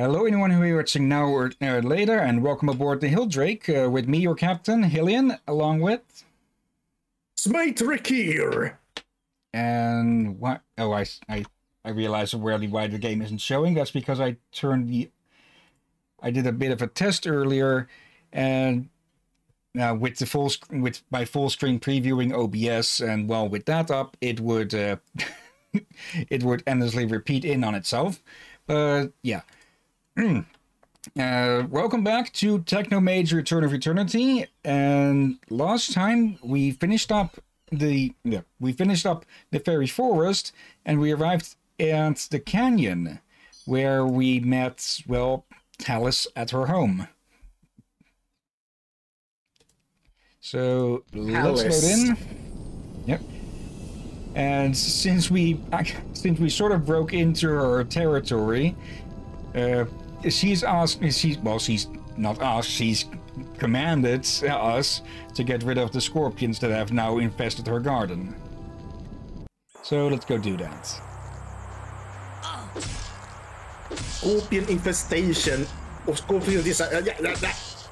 Hello, anyone who is watching now or uh, later, and welcome aboard the Hilldrake uh, with me, your captain, Hillyan, along with. Smite here. And what? Oh, I, I, I realize already why the game isn't showing. That's because I turned the. I did a bit of a test earlier, and uh, with the full with my full screen previewing OBS, and well, with that up, it would uh, it would endlessly repeat in on itself. But yeah. Uh, welcome back to TechnoMage Return of Eternity. And last time we finished up the yeah, we finished up the fairy forest and we arrived at the canyon where we met well Talus at her home. So let's load in. Yep. And since we since we sort of broke into her territory, uh, she's asked, me, she's, well, she's not asked, she's commanded us to get rid of the scorpions that have now infested her garden. So let's go do that. Scorpion infestation or scorpion this. Uh, yeah, that, that.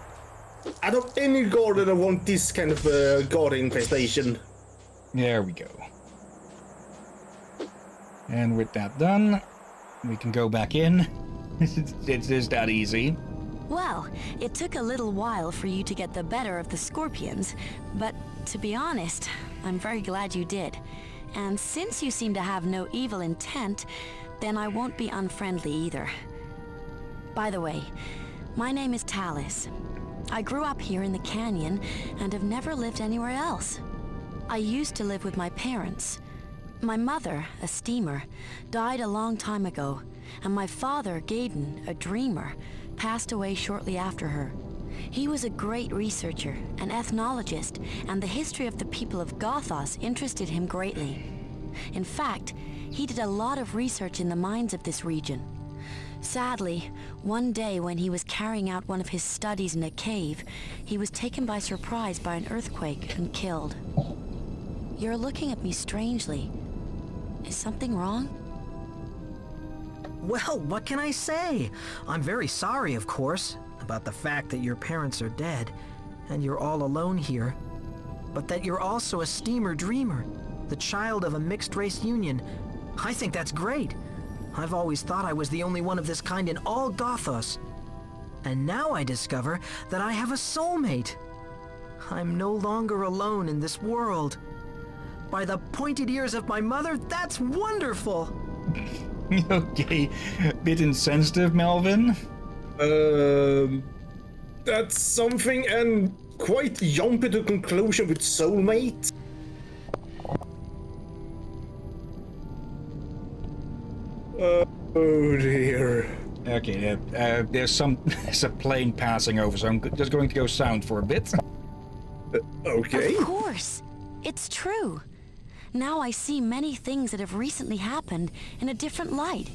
Out of any garden, I want this kind of uh, garden infestation. There we go. And with that done, we can go back in. it's just that easy. Well, it took a little while for you to get the better of the scorpions, but to be honest, I'm very glad you did. And since you seem to have no evil intent, then I won't be unfriendly either. By the way, my name is Talus. I grew up here in the canyon and have never lived anywhere else. I used to live with my parents. My mother, a steamer, died a long time ago, and my father, Gaydon, a dreamer, passed away shortly after her. He was a great researcher, an ethnologist, and the history of the people of Gothos interested him greatly. In fact, he did a lot of research in the mines of this region. Sadly, one day when he was carrying out one of his studies in a cave, he was taken by surprise by an earthquake and killed. You're looking at me strangely. Is something wrong? Well, what can I say? I'm very sorry, of course, about the fact that your parents are dead, and you're all alone here. But that you're also a steamer dreamer, the child of a mixed-race union. I think that's great. I've always thought I was the only one of this kind in all Gothos. And now I discover that I have a soulmate. I'm no longer alone in this world. By the pointed ears of my mother, that's wonderful! okay, bit insensitive, Melvin. Um, that's something, and quite jumping to conclusion with soulmate. Uh, oh dear. Okay, uh, uh, there's some there's a plane passing over, so I'm just going to go sound for a bit. Uh, okay. Of course, it's true. Now I see many things that have recently happened in a different light.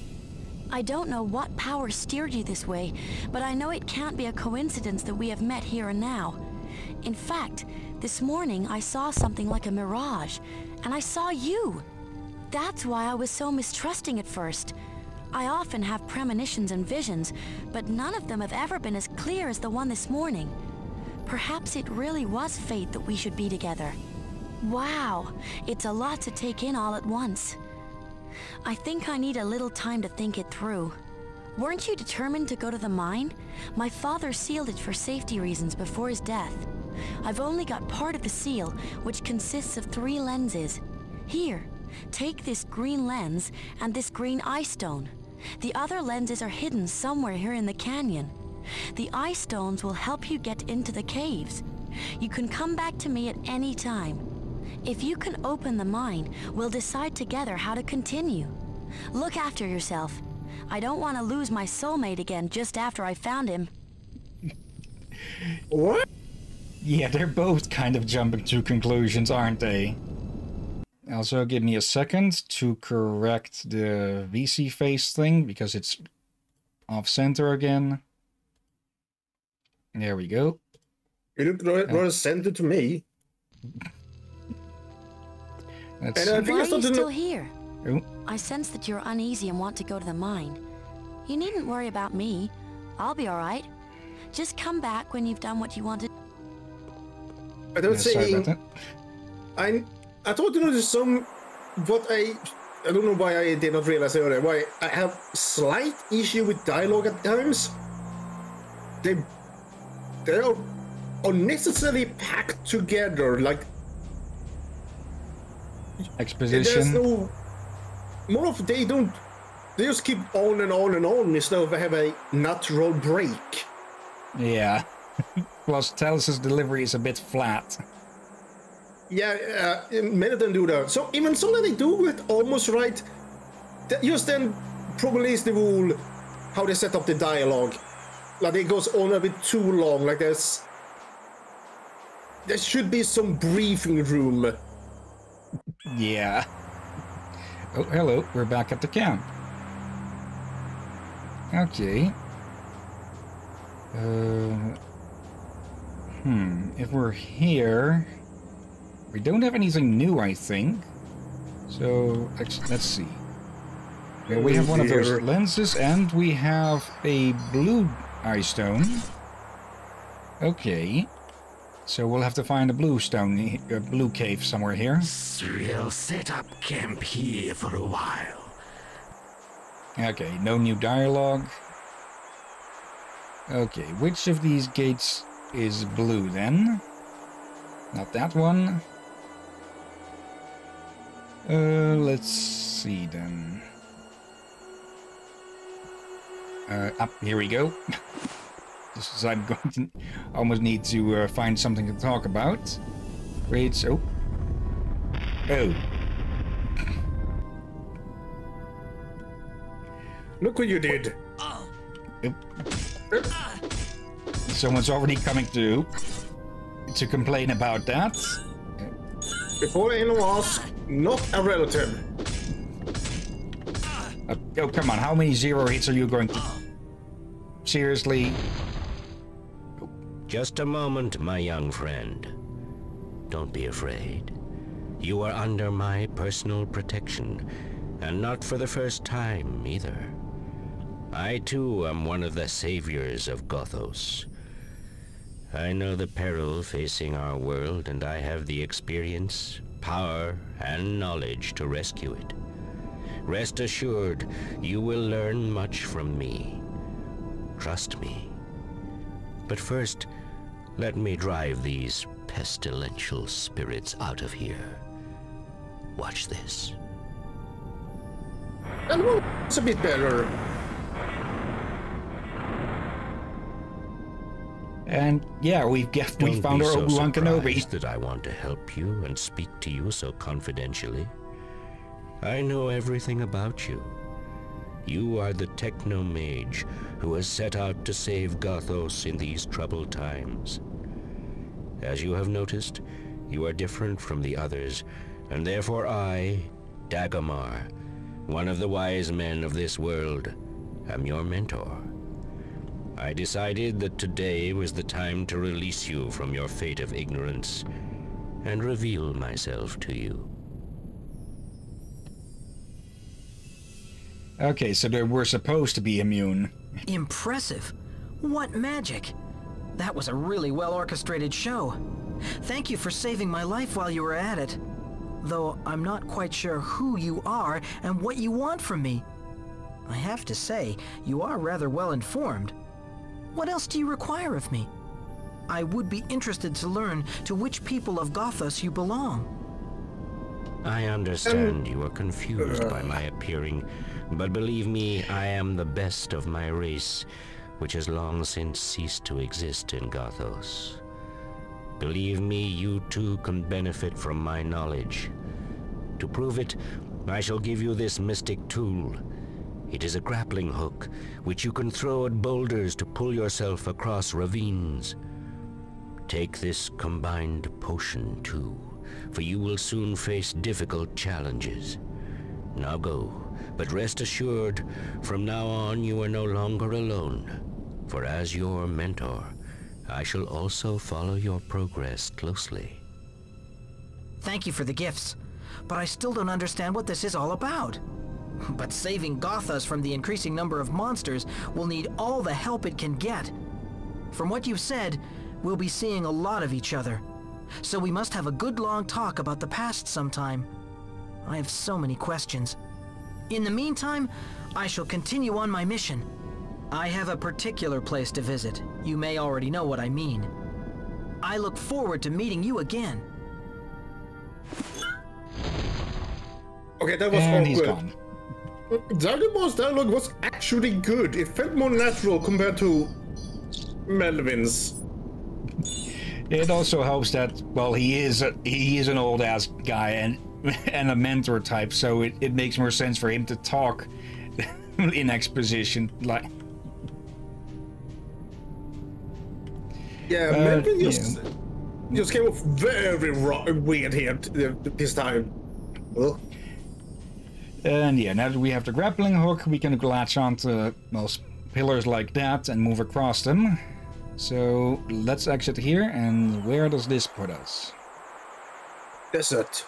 I don't know what power steered you this way, but I know it can't be a coincidence that we have met here and now. In fact, this morning I saw something like a mirage, and I saw you. That's why I was so mistrusting at first. I often have premonitions and visions, but none of them have ever been as clear as the one this morning. Perhaps it really was fate that we should be together. Wow, it's a lot to take in all at once. I think I need a little time to think it through. Weren't you determined to go to the mine? My father sealed it for safety reasons before his death. I've only got part of the seal, which consists of three lenses. Here, take this green lens and this green eye stone. The other lenses are hidden somewhere here in the canyon. The eye stones will help you get into the caves. You can come back to me at any time. If you can open the mine, we'll decide together how to continue. Look after yourself. I don't want to lose my soulmate again just after I found him. What? Yeah, they're both kind of jumping to conclusions, aren't they? Also, give me a second to correct the VC face thing, because it's off-center again. There we go. You look uh, rather send it to me. That's... And I think Why I are you still to- here? I sense that you're uneasy and want to go to the mine. You needn't worry about me. I'll be alright. Just come back when you've done what you wanted. I don't Yeah, say. about that. I I thought you noticed some. What I I don't know why I did not realize earlier. Why I have slight issue with dialogue at times. They they are unnecessarily packed together. Like there's Exposition. no more of they don't. They just keep on and on and on instead of have a natural break. Yeah. Plus, Talus's delivery is a bit flat. Yeah, uh, many of them do that. So even some that they do it almost right. That just then probably is the rule how they set up the dialogue. Like it goes on a bit too long. Like there's there should be some breathing room. Yeah. Oh, hello. We're back at the camp. Okay. Uh, hmm. If we're here, we don't have anything new, I think. So let's let's see. Yeah, we have one of those lenses, and we have a blue eye stone. Okay. So we'll have to find a blue stone, a blue cave somewhere here. We'll set up camp here for a while. Okay, no new dialogue. Okay, which of these gates is blue then? Not that one. Uh, let's see then. Uh, up, here we go. Just as I'm going to almost need to uh, find something to talk about. Wait, oh. Oh, Look what you did. Oh. someone's already coming to to complain about that. Before anyone asks, not a relative. Uh, oh, come on. How many zero hits are you going to... Seriously? Just a moment, my young friend. Don't be afraid. You are under my personal protection, and not for the first time either. I too am one of the saviors of Gothos. I know the peril facing our world, and I have the experience, power, and knowledge to rescue it. Rest assured, you will learn much from me. Trust me. But first, let me drive these pestilential spirits out of here. Watch this. And well, it's a bit better. And yeah, we've get, we Don't found be our so Obi-Wan Kenobi. surprised that I want to help you and speak to you so confidentially. I know everything about you. You are the techno-mage who has set out to save Gothos in these troubled times. As you have noticed, you are different from the others, and therefore I, Dagomar, one of the wise men of this world, am your mentor. I decided that today was the time to release you from your fate of ignorance and reveal myself to you. Okay, so they were supposed to be immune. Impressive. What magic? That was a really well orchestrated show. Thank you for saving my life while you were at it. Though I'm not quite sure who you are and what you want from me. I have to say, you are rather well informed. What else do you require of me? I would be interested to learn to which people of Gothos you belong. I understand you are confused by my appearing, but believe me, I am the best of my race, which has long since ceased to exist in Gothos. Believe me, you too can benefit from my knowledge. To prove it, I shall give you this mystic tool. It is a grappling hook, which you can throw at boulders to pull yourself across ravines. Take this combined potion too, for you will soon face difficult challenges. Now go, but rest assured, from now on you are no longer alone. For as your mentor, I shall also follow your progress closely. Thank you for the gifts, but I still don't understand what this is all about. But saving Gothos from the increasing number of monsters will need all the help it can get. From what you've said, we'll be seeing a lot of each other. So we must have a good long talk about the past sometime. I have so many questions. In the meantime, I shall continue on my mission. I have a particular place to visit. You may already know what I mean. I look forward to meeting you again. Okay, that was And he's awkward. gone. Dagomar's dialogue was actually good. It felt more natural compared to Melvin's. It also helps that well he is a, he is an old ass guy and and a mentor type, so it, it makes more sense for him to talk in exposition. Like Yeah, Uh, Melvin just just came off very ro- weird here t- uh, this time. Well, and yeah, now that we have the grappling hook, we can latch onto well s- pillars like that and move across them. So let's exit here, and where does this put us? desert.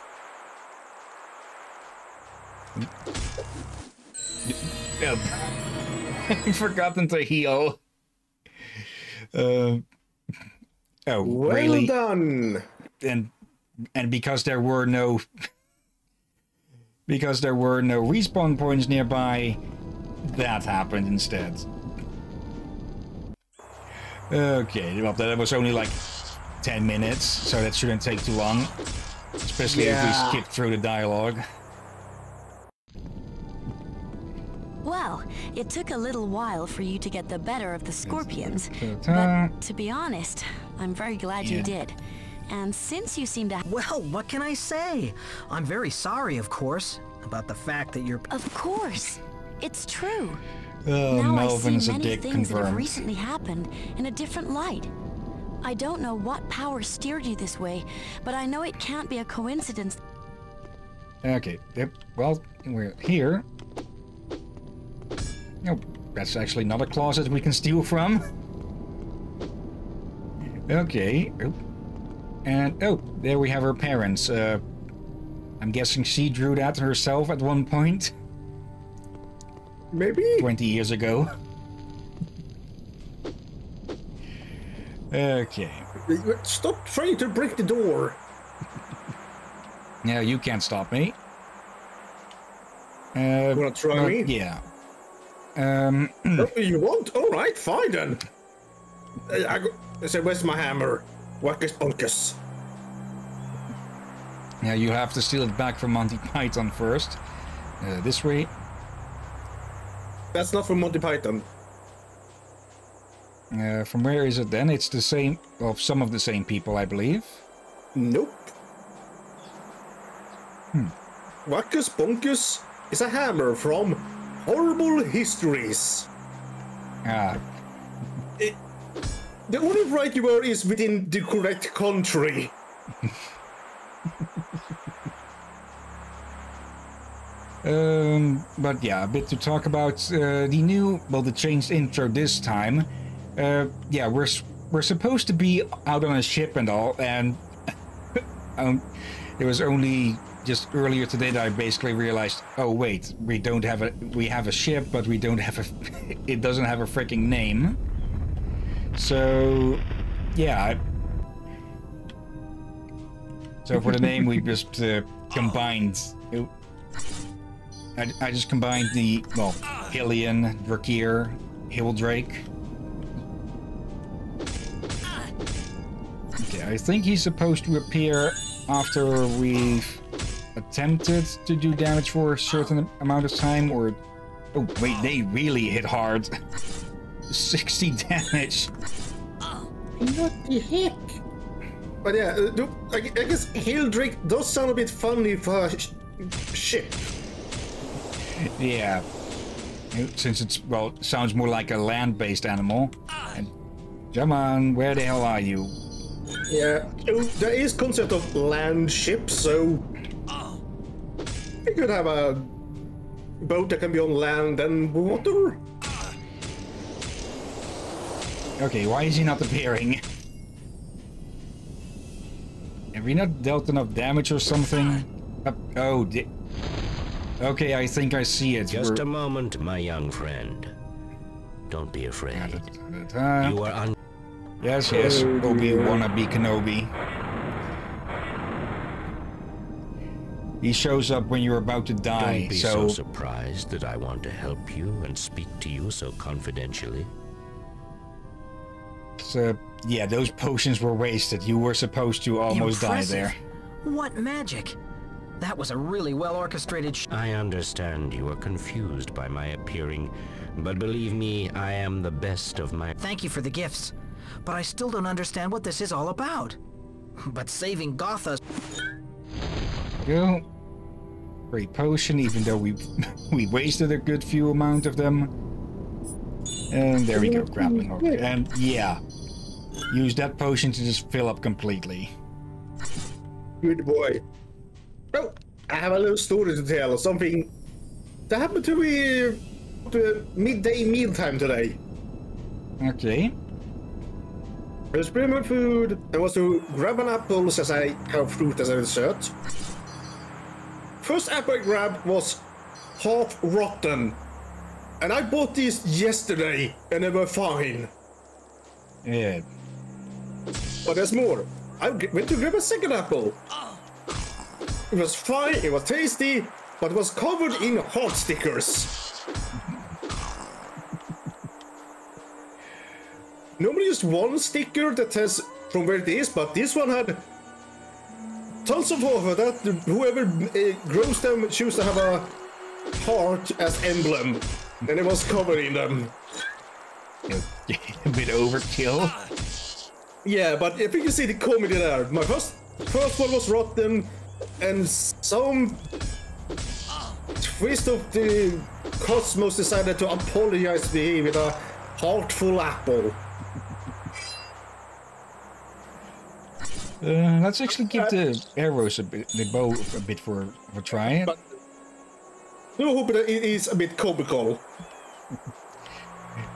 Yep. Forgotten to heal. Uh, oh, Well really? done. and and because there were no because there were no respawn points nearby, that happened instead. Okay, well that was only like ten minutes, so that shouldn't take too long. Especially if we skip through the dialogue. Well, it took a little while for you to get the better of the scorpions. But uh. to be honest, I'm very glad Yeah. you did. And since you seem to have... Well, what can I say? I'm very sorry, of course, about the fact that you're... Of course, it's true. Oh, now Melvin's I see a many dick things that have recently happened in a different light. I don't know what power steered you this way, but I know it can't be a coincidence. Okay, yep. Well, we're here. Oh, that's actually not a closet we can steal from. Okay. And, oh, there we have her parents. Uh, I'm guessing she drew that herself at one point, Maybe. 20 years ago. Okay. Stop trying to break the door. Now you can't stop me. Uh, Wanna try well, me? Yeah. Um, Oh, you won't? All right, fine then. Uh, I, go, I say, where's my hammer? Wackus bunkus. Yeah, you have to steal it back from Monty Python first. Uh, this way. That's not from Monty Python. Uh, from where is it then? It's the same, well, some of the same people, I believe. Nope. Hmm. Wackus bunkus is a hammer from Horrible Histories. Ah, The only right word is within the correct country. um, but yeah, a bit to talk about uh, the new, well, the changed intro this time. Uh, yeah, we're we're supposed to be out on a ship and all, and um, it was only just earlier today that I basically realized, oh wait, we don't have a we have a ship, but we don't have a it doesn't have a freaking name. So, yeah. I- So for the name, we just uh, combined. I, I just combined the well, Hillyan, Drakir, Hilldrake. Okay, I think he's supposed to appear after we've attempted to do damage for a certain amount of time, or oh wait, they really hit hard. 60 damage. What the heck? But yeah, uh, do- I, I guess Hildrick does sound a bit funny for a sh- ship. Yeah. Since it's, well, sounds more like a land-based animal. And, come on, where the hell are you? Yeah, oh, there is concept of land ships, so you could have a boat that can be on land and water. Okay, why is he not appearing? Have we not dealt enough damage or something? Uh, oh, di- Okay, I think I see it. Just We're- a moment, my young friend. Don't be afraid. Uh, You are un- yes, yes. Obi wannabe Kenobi. He shows up when you're about to die, Don't be so, so surprised that I want to help you and speak to you so confidentially. so, yeah, those potions were wasted. You were supposed to almost Impressive. die there. What magic? That was a really well orchestrated sh- I understand you are confused by my appearing, but believe me, I am the best of my. Thank you for the gifts, but I still don't understand what this is all about. But saving Gotha Go. Great potion, even though we we wasted a good few amount of them. And there we go, grappling hook. And yeah, use that potion to just fill up completely. Good boy. Oh, I have a little story to tell. or Something that happened to me uh, midday mealtime today. Okay. I was preparing my food. I was to grab an apple as I have fruit as a dessert. First apple I grabbed was half rotten. And I bought these yesterday and they were fine. Yeah. But there's more. I went to grab a second apple. It was fine, it was tasty, but it was covered in heart stickers. Normally just one sticker that has from where it is, but this one had tons of over that whoever uh, grows them choose to have a heart as emblem. And it was covered in them. a bit overkill. Yeah, but I think you see the comedy there. My first first one was rotten, and some twist of the cosmos decided to apologize to me with a heartful apple. Uh, let's actually give the arrows a bit, the bow a bit for for try. But I hope that it is a bit comical.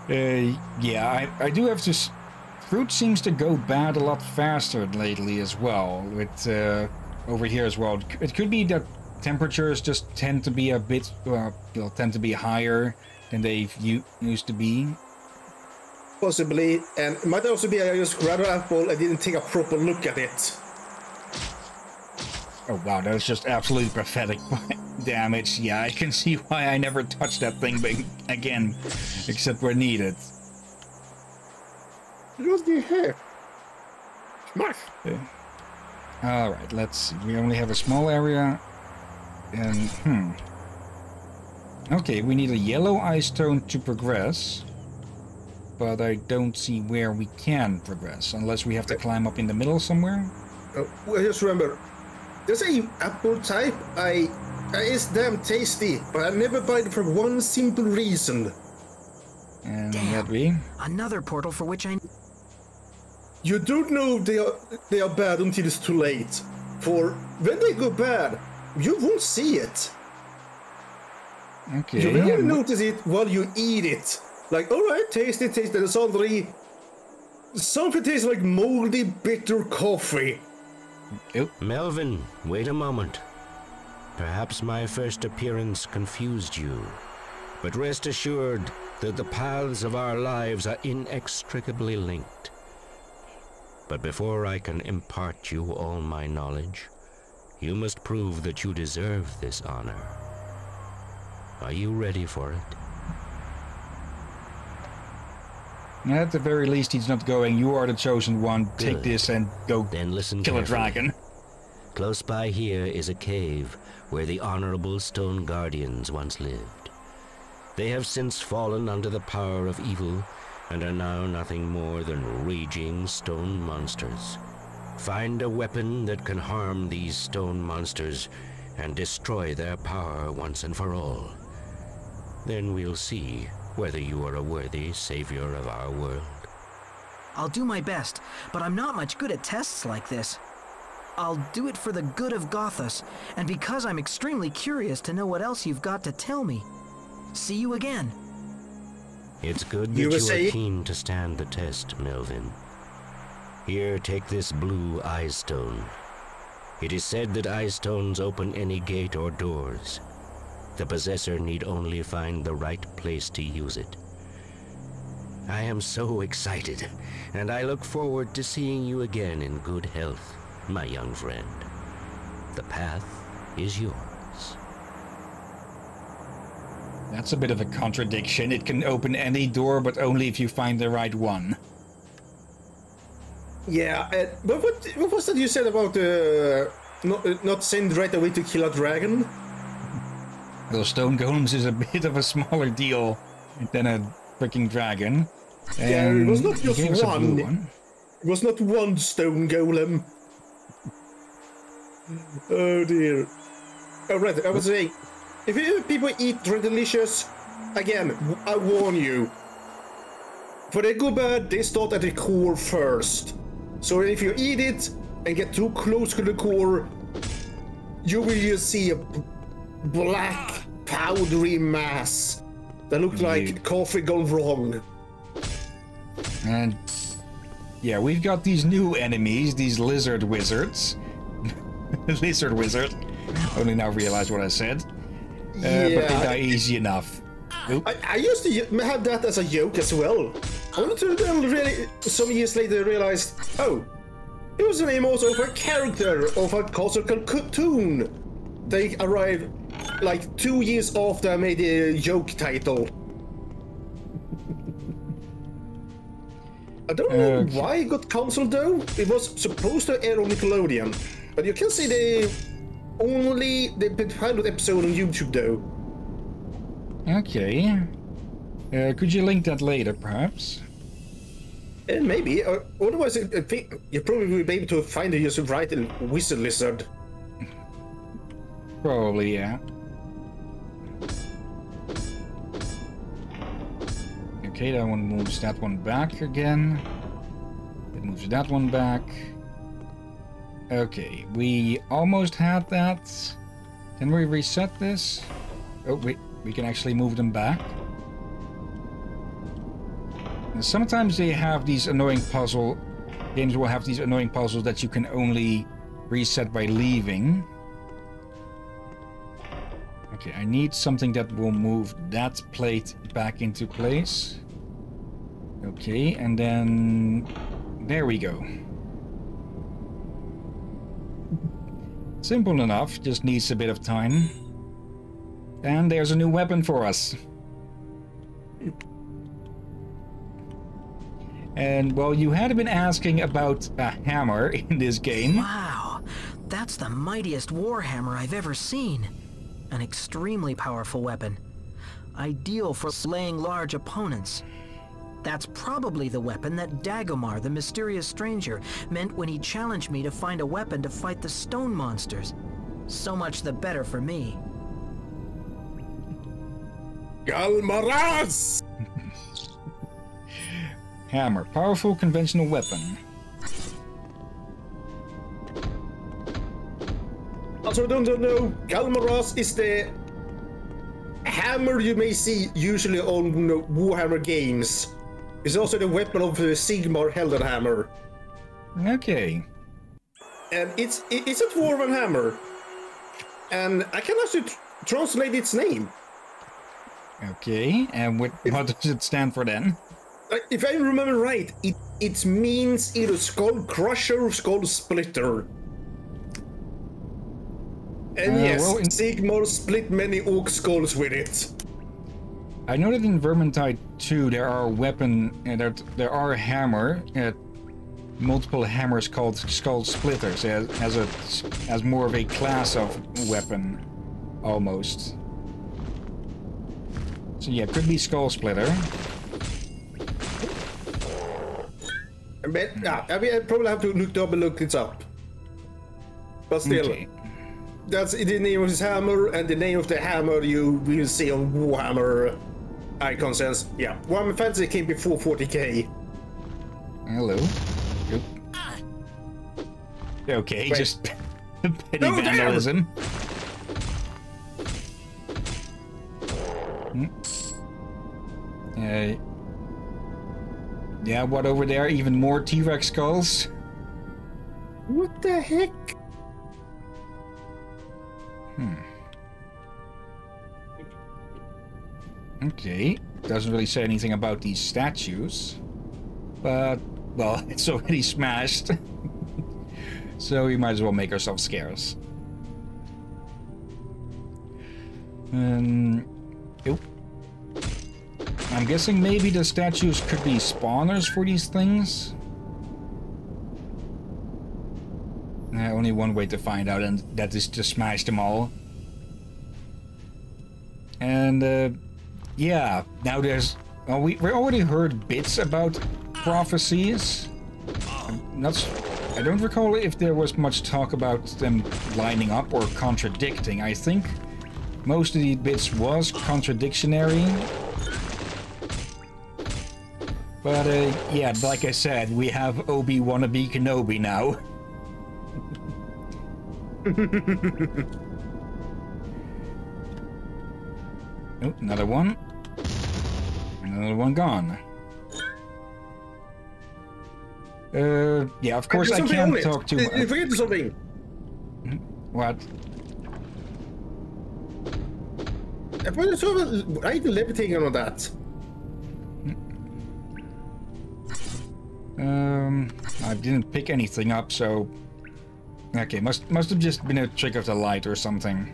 Uh, yeah, I, I do have to. S- fruit seems to go bad a lot faster lately as well. With uh, over here as well, it could be that temperatures just tend to be a bit, uh, tend to be higher than they used to be. Possibly, and it might also be I just grabbed an apple and didn't take a proper look at it. Oh wow, that was just absolutely pathetic damage. Yeah, I can see why I never touched that thing big again, except where needed. It was the hair. Smash! All right, let's see. We only have a small area, and hmm. Okay, we need a yellow ice stone to progress, but I don't see where we can progress unless we have to climb up in the middle somewhere. Uh, well, just remember, there's a apple type I, I it's damn tasty, but I never buy it for one simple reason. And Damn. that be another portal for which I You don't know they are they are bad until it's too late. For when they go bad, you won't see it. okay. You will notice it while you eat it. Like, alright, tasty, tasty, taste it, and suddenly something tastes like moldy, bitter coffee. oh, Melvin, wait a moment. Perhaps my first appearance confused you, but rest assured that the paths of our lives are inextricably linked. But before I can impart you all my knowledge, you must prove that you deserve this honor. Are you ready for it? At the very least, he's not going. You are the chosen one. Take this and go Then listen kill a dragon. Close by here is a cave where the honorable stone guardians once lived. They have since fallen under the power of evil and are now nothing more than raging stone monsters. Find a weapon that can harm these stone monsters and destroy their power once and for all. Then we'll see whether you are a worthy savior of our world. I'll do my best, but I'm not much good at tests like this. I'll do it for the good of Gothos, and because I'm extremely curious to know what else you've got to tell me. See you again. It's good that You you, are keen to stand the test, Melvin. Here, take this blue eye stone. It is said that eye stones open any gate or doors. The possessor need only find the right place to use it. I am so excited, and I look forward to seeing you again in good health, my young friend. The path is yours. That's a bit of a contradiction. It can open any door, but only if you find the right one. Yeah, uh, but what, what was that you said about uh, not, uh, not send right away to kill a dragon? Well, stone golems is a bit of a smaller deal than a freaking dragon. Yeah, it was not he gave us just one. one. It was not one stone golem. Oh dear. Oh, right, I was saying, if you people eat delicious, again, I warn you. For they go bad, they start at the core first. So if you eat it and get too close to the core, you will see a black, powdery mass that looks You- like coffee gone wrong. And yeah, we've got these new enemies, these lizard wizards. lizard wizard. Only now realize what I said. Uh, but they Yeah. die easy enough. I, I used to have that as a joke as well. I wanted to then really, some years later, realized, oh, it was the name also of a character of a castle Cartoon. They arrived like two years after I made the joke title. I don't know Okay. why it got cancelled though. It was supposed to air on Nickelodeon, but you can see the only the pilot episode on YouTube though. Okay. Uh, could you link that later, perhaps? And maybe, uh, otherwise, I think you probably will be able to find it just right in Wizard Lizard. Probably, yeah. Okay, that one moves that one back again. It moves that one back. Okay, we almost had that. Can we reset this? Oh, wait, we can actually move them back. And sometimes they have these annoying puzzle... Games will have these annoying puzzles that you can only reset by leaving. Okay, I need something that will move that plate back into place. Okay, and then there we go. Simple enough, just needs a bit of time. And there's a new weapon for us. And well, you had been asking about a hammer in this game. Wow, that's the mightiest warhammer I've ever seen. An extremely powerful weapon. Ideal for slaying large opponents. That's probably the weapon that Dagomar, the mysterious stranger, meant when he challenged me to find a weapon to fight the stone monsters. So much the better for me. Ghal Maraz! Hammer, powerful conventional weapon. Also, don't, don't know, Ghal Maraz is the hammer you may see usually on Warhammer games. It's also the weapon of uh, Sigmar Heldenhammer. Okay. And it's it's a dwarven hammer. And I can actually tr- translate its name. Okay, and what, what does it stand for then? If I remember right, it, it means either skull crusher or skull splitter. And Uh, yes, well, in- Sigmar split many orc skulls with it. I know that in Vermintide 2 there are weapon, uh, there, there are hammer, uh, multiple hammers called skull splitters as, as a as more of a class of weapon, almost. So yeah, could be skull splitter. But, yeah, I mean, I probably have to look double look it up. But still, Okay. That's the name of his hammer, and the name of the hammer you will see on Warhammer icon says, yeah, Warhammer Fantasy came before 40k. Hello. Oop. Okay, Wait. just petty No, vandalism. Hmm. Uh, yeah, what over there? Even more T-Rex skulls? What the heck? Okay. Doesn't really say anything about these statues. But, well, it's already smashed. so we might as well make ourselves scarce. Um. I'm guessing maybe the statues could be spawners for these things. Uh, only one way to find out, and that is to smash them all. And uh, yeah, now there's. Well, we we already heard bits about prophecies. I'm not. I don't recall if there was much talk about them lining up or contradicting. I think most of the bits was contradictionary. But uh, yeah, like I said, we have Obi wannabe Kenobi now. oh, another one. Another one gone. Uh, yeah, of course I can't talk too much. You forget something. What? I forgot to write levitating on that. Um, I didn't pick anything up, so Okay, must must have just been a trick of the light or something.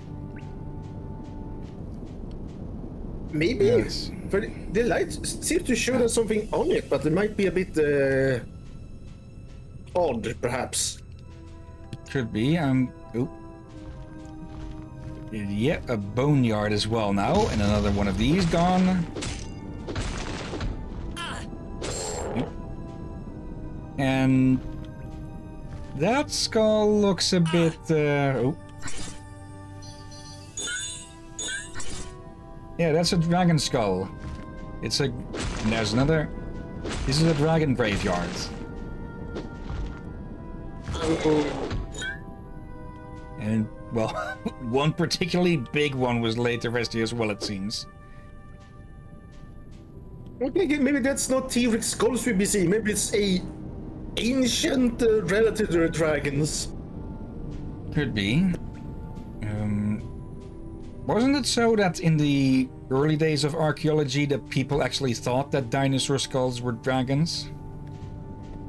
Maybe. Yes. But the light seems to show there's something on it, but it might be a bit uh, odd, perhaps. Could be. Um. Oop. Yeah, a boneyard as well now, and another one of these gone. And that skull looks a bit... Uh, oh. Yeah, that's a dragon skull. It's a... there's another... This is a dragon graveyard. And, well, one particularly big one was later rescued as well, it seems. Okay, maybe that's not T-Rex skulls we see. Maybe it's a ancient uh, relative dragons. Could be. Um, wasn't it so that in the early days of archaeology that people actually thought that dinosaur skulls were dragons?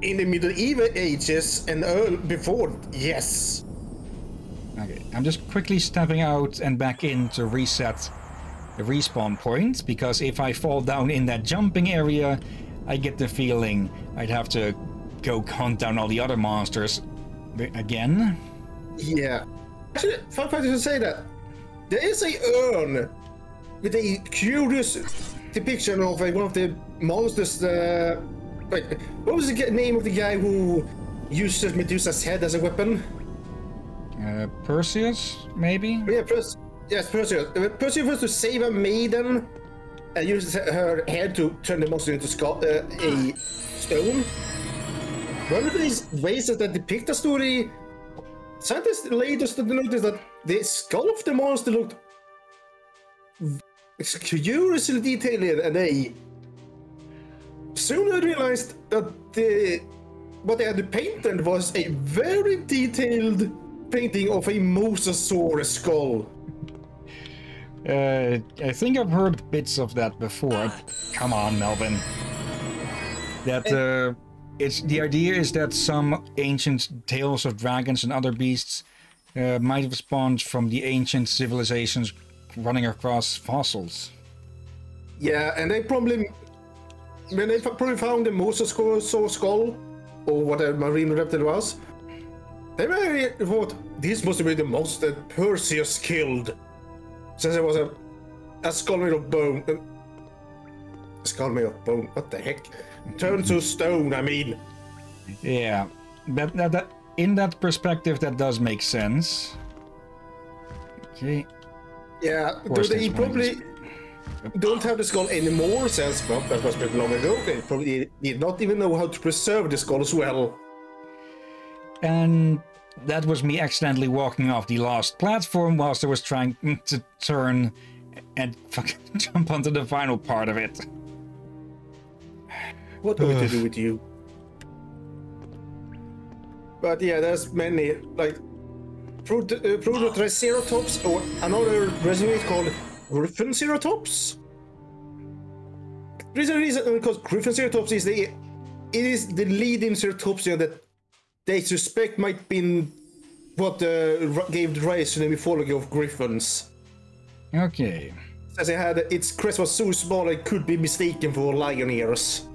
In the medieval ages and early, before, yes. Okay, I'm just quickly stepping out and back in to reset the respawn point because if I fall down in that jumping area, I get the feeling I'd have to go hunt down all the other monsters again. Yeah. Actually, fun fact to say that there is a urn with a curious depiction of one of the monsters. Uh, wait, what was the name of the guy who uses Medusa's head as a weapon? Uh, Perseus, maybe? Yeah, Perseus. Yes, Perseus. Uh, Perseus was to save a maiden and uses her head to turn the monster into uh, a stone. One of these ways that depict the story, scientists later started to notice that the skull of the monster looked curiously detailed, and they soon realized that the what they had painted was a very detailed painting of a mosasaur skull. Uh, I think I've heard bits of that before. Come on, Melvin. That uh, it's the idea is that some ancient tales of dragons and other beasts uh, might have spawned from the ancient civilizations running across fossils. Yeah, and they probably when they probably found the mosasaur skull or whatever marine reptile was, they may thought this must be the monster that Perseus killed, since it was a a skull made of bone. A skull made of bone. What the heck? Turn to stone, I mean. Yeah, that, that, that in that perspective, that does make sense. Okay. Yeah, do they probably don't have the skull anymore since well, that was pretty long ago. They probably did not even know how to preserve the skull as well. And that was me accidentally walking off the last platform whilst I was trying mm, to turn and fucking jump onto the final part of it. What are we to do with you? But yeah, there's many like Prototriceratops uh, or another resume called Griffin Ceratops. reason reason because Griffin Ceratops is the it is the leading Ceratopsia that they suspect might been what uh, gave rise to the mythology of griffins. Okay. As it had its crest was so small it could be mistaken for lion ears.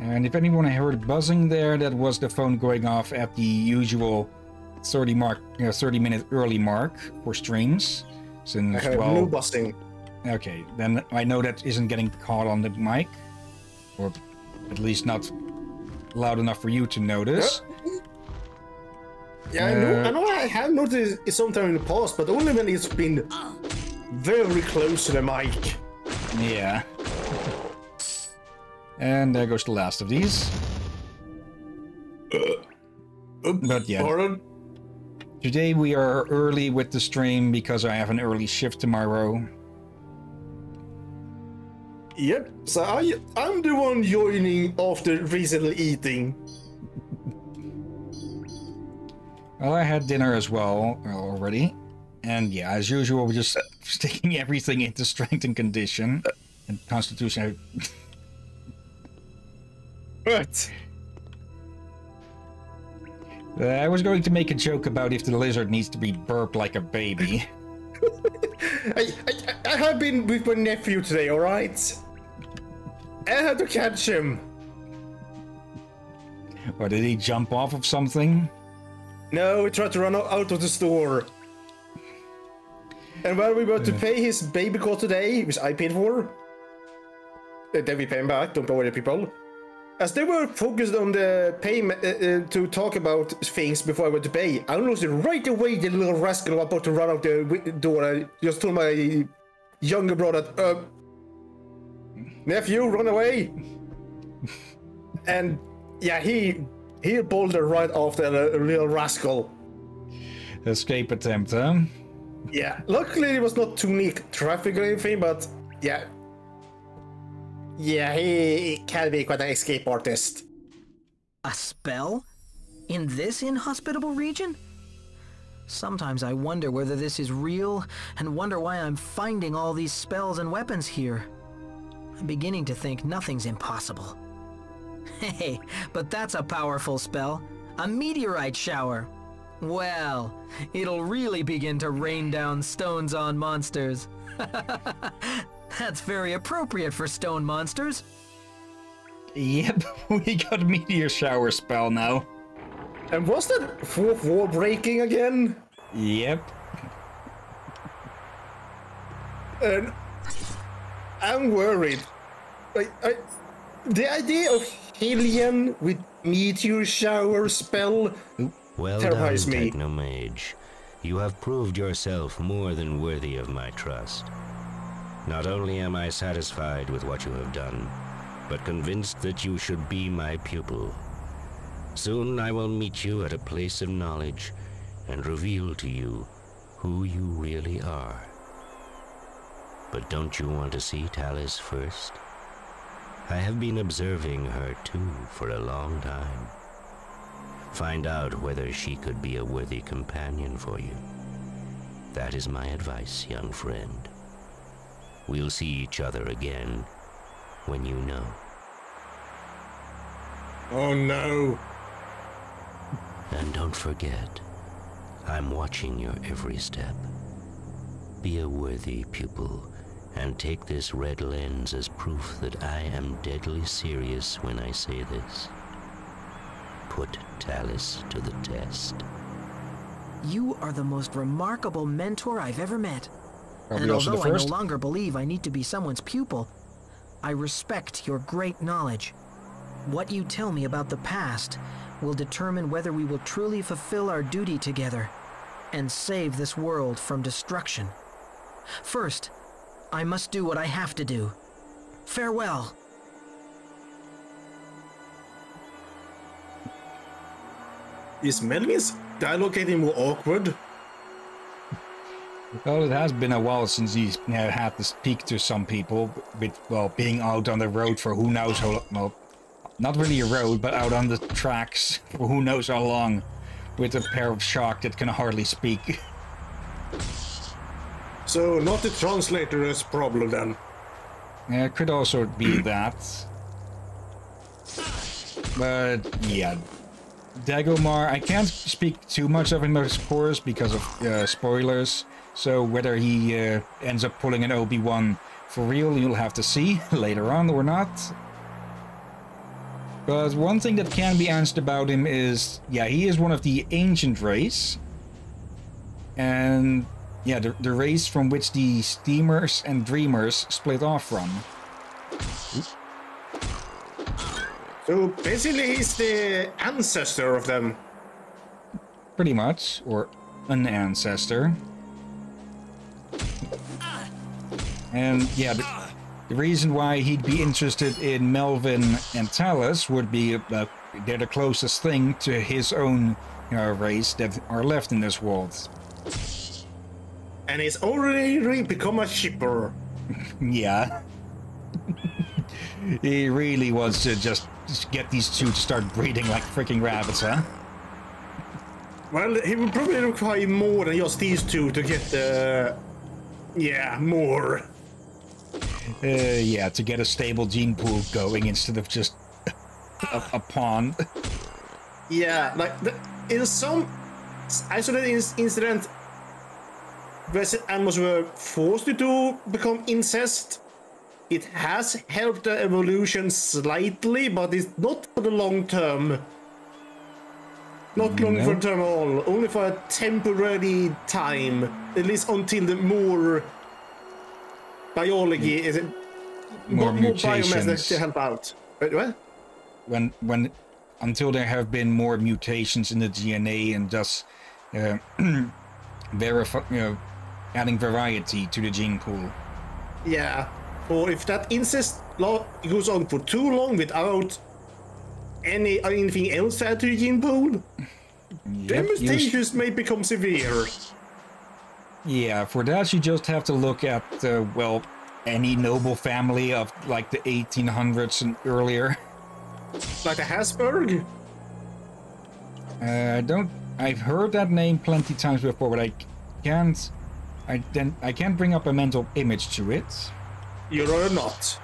And if anyone heard buzzing there, that was the phone going off at the usual 30 mark, you know, 30 minute early mark for streams. Since I heard well, no buzzing. okay, then I know that isn't getting caught on the mic, or at least not loud enough for you to notice. Yeah, I know, Uh, I know I have noticed it sometime in the past, but only when it's been very close to the mic. Yeah. And there goes the last of these. But yeah, Pardon? today we are early with the stream because I have an early shift tomorrow. Yep. So I, I'm the one joining after recently eating. Well, I had dinner as well uh, already. And yeah, as usual, we're just sticking everything into strength and condition and constitution. Right. Uh, I was going to make a joke about if the lizard needs to be burped like a baby. I, I, I have been with my nephew today, alright? I had to catch him. or did he jump off of something? No, he tried to run out of the store. And while we were to pay his baby call today, which I paid for, uh, then we pay him back, don't worry people. As they were focused on the payment uh, uh, to talk about things before I went to pay, I noticed right away the little rascal about to run out the door. I just told my younger brother, uh, nephew, run away. and yeah, he he bolted right after the little rascal. Escape attempt, huh? Yeah, luckily it was not too near traffic or anything, but yeah. Yeah, he, he can be quite an escape artist. A spell? In this inhospitable region? Sometimes I wonder whether this is real and wonder why I'm finding all these spells and weapons here. I'm beginning to think nothing's impossible. Hey, but that's a powerful spell. A meteorite shower. Well, it'll really begin to rain down stones on monsters. That's very appropriate for stone monsters. Yep, we got meteor shower spell now. And was that fourth wall breaking again? Yep. And I'm worried. I, I, the idea of Hillyan with meteor shower spell. Well done, Terrifies me. TechnoMage. You have proved yourself more than worthy of my trust. Not only am I satisfied with what you have done, but convinced that you should be my pupil. Soon I will meet you at a place of knowledge and reveal to you who you really are. But don't you want to see Talis first? I have been observing her too for a long time. Find out whether she could be a worthy companion for you. That is my advice, young friend. We'll see each other again when you know. Oh no. And don't forget, I'm watching your every step. Be a worthy pupil and take this red lens as proof that I am deadly serious when I say this. Put Talus to the test. You are the most remarkable mentor I've ever met. Probably and although I no longer believe I need to be someone's pupil, I respect your great knowledge. What you tell me about the past will determine whether we will truly fulfill our duty together and save this world from destruction. First, I must do what I have to do. Farewell. Is Melvin's dialogue getting more awkward? Well, it has been a while since he's uh, had to speak to some people, with, well, being out on the road for who knows how well, not really a road, but out on the tracks for who knows how long, with a pair of shark that can hardly speak. So not the translator's problem then. Yeah, it could also be that. But yeah, Dagomar, I can't speak too much of him, of course, because of uh, spoilers. So whether he uh, ends up pulling an Obi-Wan for real, you'll have to see later on or not. But one thing that can be answered about him is, yeah, he is one of the ancient race. And yeah, the, the race from which the steamers and dreamers split off from. So basically, he's the ancestor of them. Pretty much, or an ancestor. And yeah, the, the reason why he'd be interested in Melvin and Talos would be uh, they're the closest thing to his own you know, race that are left in this world. And he's already become a shipper. yeah. he really wants to just, just get these two to start breeding like freaking rabbits, huh? Well, he would probably require more than just these two to get the... Uh, yeah, more. Uh, yeah, to get a stable gene pool going instead of just a, a pond. Yeah, like the, in some isolated incident, where animals were forced to become incest, it has helped the evolution slightly, but it's not for the long term. Not long no. term at all, only for a temporary time, at least until the more biology is it more, more biomass to help out. Wait, what? When when until there have been more mutations in the DNA and thus uh, verify you know adding variety to the gene pool. Yeah, or if that incest goes on for too long without any anything else to add to the gene pool, yep, the mutations may become severe. Yeah, for that you just have to look at, uh, well, any noble family of like the 1800s and earlier. Like the Habsburg? Uh, I don't. I've heard that name plenty times before, but I can't. I then I can't bring up a mental image to it. You're not.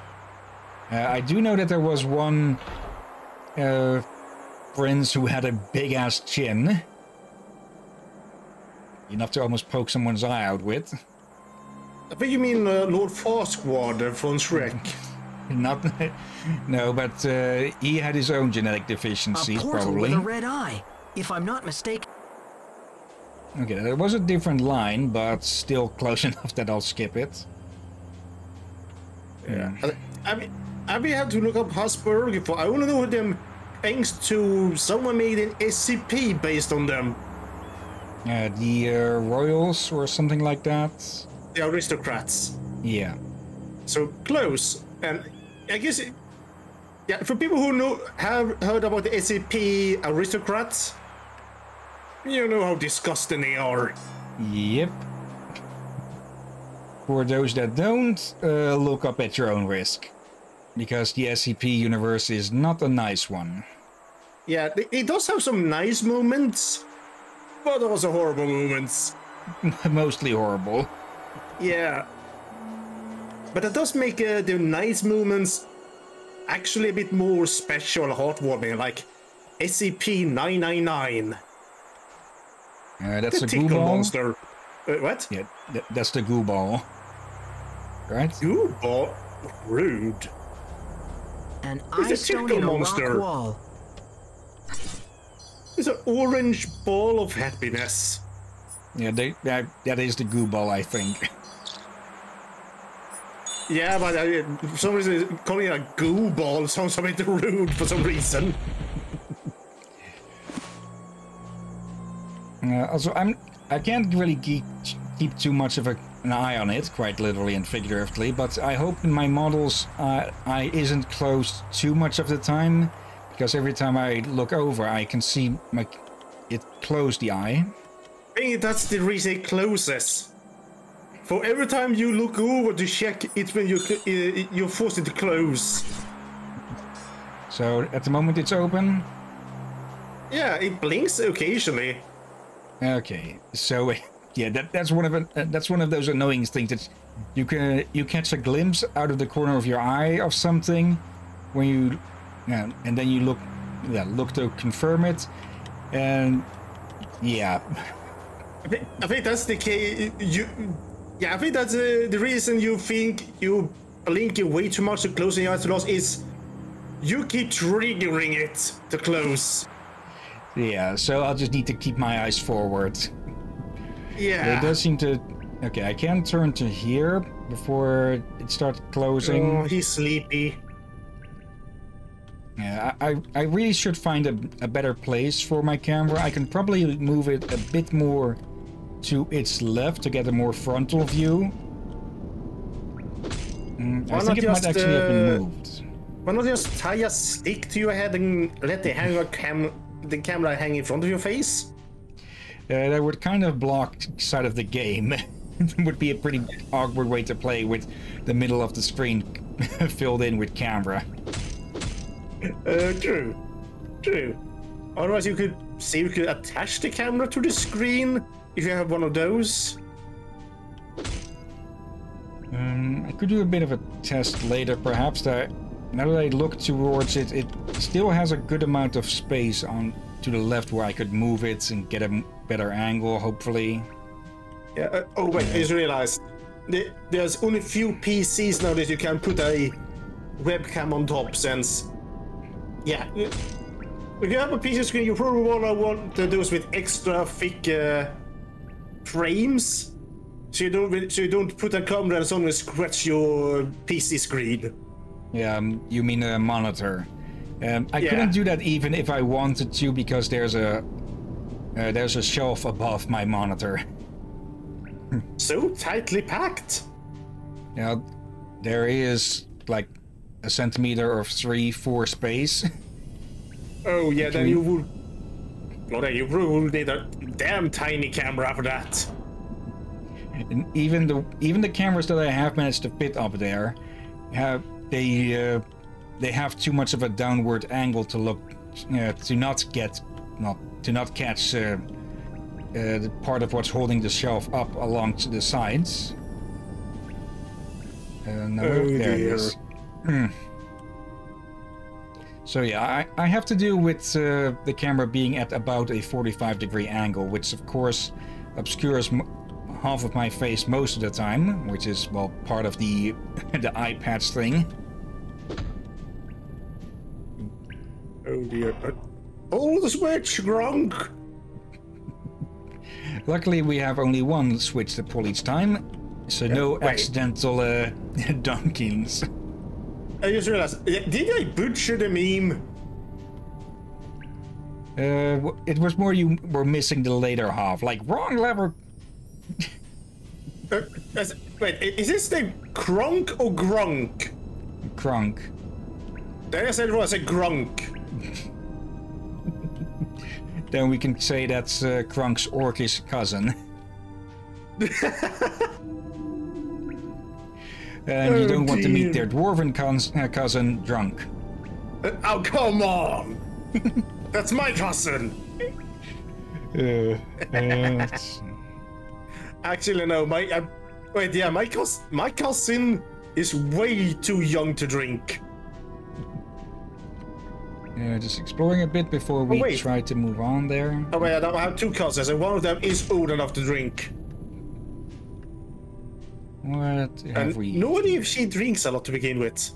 Uh, I do know that there was one uh, prince who had a big ass chin enough to almost poke someone's eye out with. I think you mean uh, Lord Farquaad from Shrek. Not, no, but uh, he had his own genetic deficiencies, a portal probably. with a red eye, if I'm not mistaken. Okay, there was a different line, but still close enough that I'll skip it. Yeah. I mean, I may have to look up Habsburg for I want to know what them thanks to someone made an SCP based on them. Uh, the uh, royals or something like that. The aristocrats. Yeah. So close, and I guess, it, yeah, for people who know have heard about the SCP aristocrats, you know how disgusting they are. Yep. For those that don't, uh, look up at your own risk. Because the SCP universe is not a nice one. Yeah, it does have some nice moments, but also horrible moments. Mostly horrible. Yeah. But it does make uh, the nice moments actually a bit more special, heartwarming, like SCP-999. Uh, that's the a goo ball? monster. Uh, what? Yeah, th that's the goo ball. Right? Goo ball? Rude. An ice stone in a monster. rock wall. It's an orange ball of happiness. Yeah, they, that, that is the goo ball, I think. Yeah, but uh, for some reason, calling it a goo ball sounds a bit rude for some reason. Uh, also, I'm I can't really keep keep too much of a, an eye on it, quite literally and figuratively. But I hope in my models, uh, eye isn't closed too much of the time, because every time I look over, I can see my it close the eye. I think that's the reason it closes. For every time you look over to check, it's when you uh, you're forced to close. So at the moment it's open. Yeah, it blinks occasionally. Okay, so yeah, that that's one of it. Uh, that's one of those annoying things that you can you catch a glimpse out of the corner of your eye of something when you, yeah, and then you look, yeah, look to confirm it, and yeah. I think, I think that's the case. You, yeah, I think that's uh, the reason you think you blinking way too much to closing your eyes to loss is you keep triggering it to close. Yeah, so I'll just need to keep my eyes forward. Yeah. It does seem to. Okay, I can turn to here before it starts closing. Oh, he's sleepy. Yeah, I, I really should find a, a better place for my camera. I can probably move it a bit more to its left to get a more frontal view. Mm, I think it might actually uh, have been uh, moved. Why not just tie a stick to your head and let the, cam the camera hang in front of your face? Uh, that would kind of block side of the game. it would be a pretty awkward way to play with the middle of the screen filled in with camera. Uh, true. True. Otherwise, you could see you could attach the camera to the screen if you have one of those. Um, I could do a bit of a test later, perhaps. That now that I look towards it, it still has a good amount of space on to the left where I could move it and get a better angle, hopefully. Yeah. Uh, oh wait, I just realized there's only few PCs now that you can put a webcam on top, since yeah. If you have a PC screen, you probably wanna want those with extra thick uh, frames, so you don't so you don't put a camera and suddenly scratch your PC screen. Yeah, um, you mean a monitor. Um, I yeah. couldn't do that even if I wanted to because there's a uh, there's a shelf above my monitor. so tightly packed. Yeah, there is like a centimeter or three, four space. Oh yeah, then you would. Well, then you would need a damn tiny camera for that. And even the even the cameras that I have managed to fit up there, have they uh, they have too much of a downward angle to look uh, to not get not to not catch uh, uh, the part of what's holding the shelf up along to the sides. Uh, no, oh, there dear. it is. Hmm. So yeah, I, I have to do with uh, the camera being at about a 45 degree angle, which of course obscures half of my face most of the time, which is, well, part of the, the eye patch thing. Oh dear. Pull the switch, Gronk! Luckily, we have only one switch to pull each time, so yeah, no wait. accidental uh, dunkings. I just realized, did I butcher the meme? Uh, it was more you were missing the later half, like wrong lever. uh, wait, is this the Kronk or Grunk? Kronk. Then I said it was a Grunk. then we can say that's uh, Kronk's orcish cousin. and oh, you don't want to meet their dwarven uh, cousin drunk. Uh, oh, come on! That's my cousin! Uh, uh, Actually, no, my. Uh, wait, yeah, my, cous- my cousin is way too young to drink. Yeah, just exploring a bit before we oh, try to move on there. Oh, wait, I don't have two cousins, and one of them is old enough to drink. What have and we? Nobody if she drinks a lot to begin with.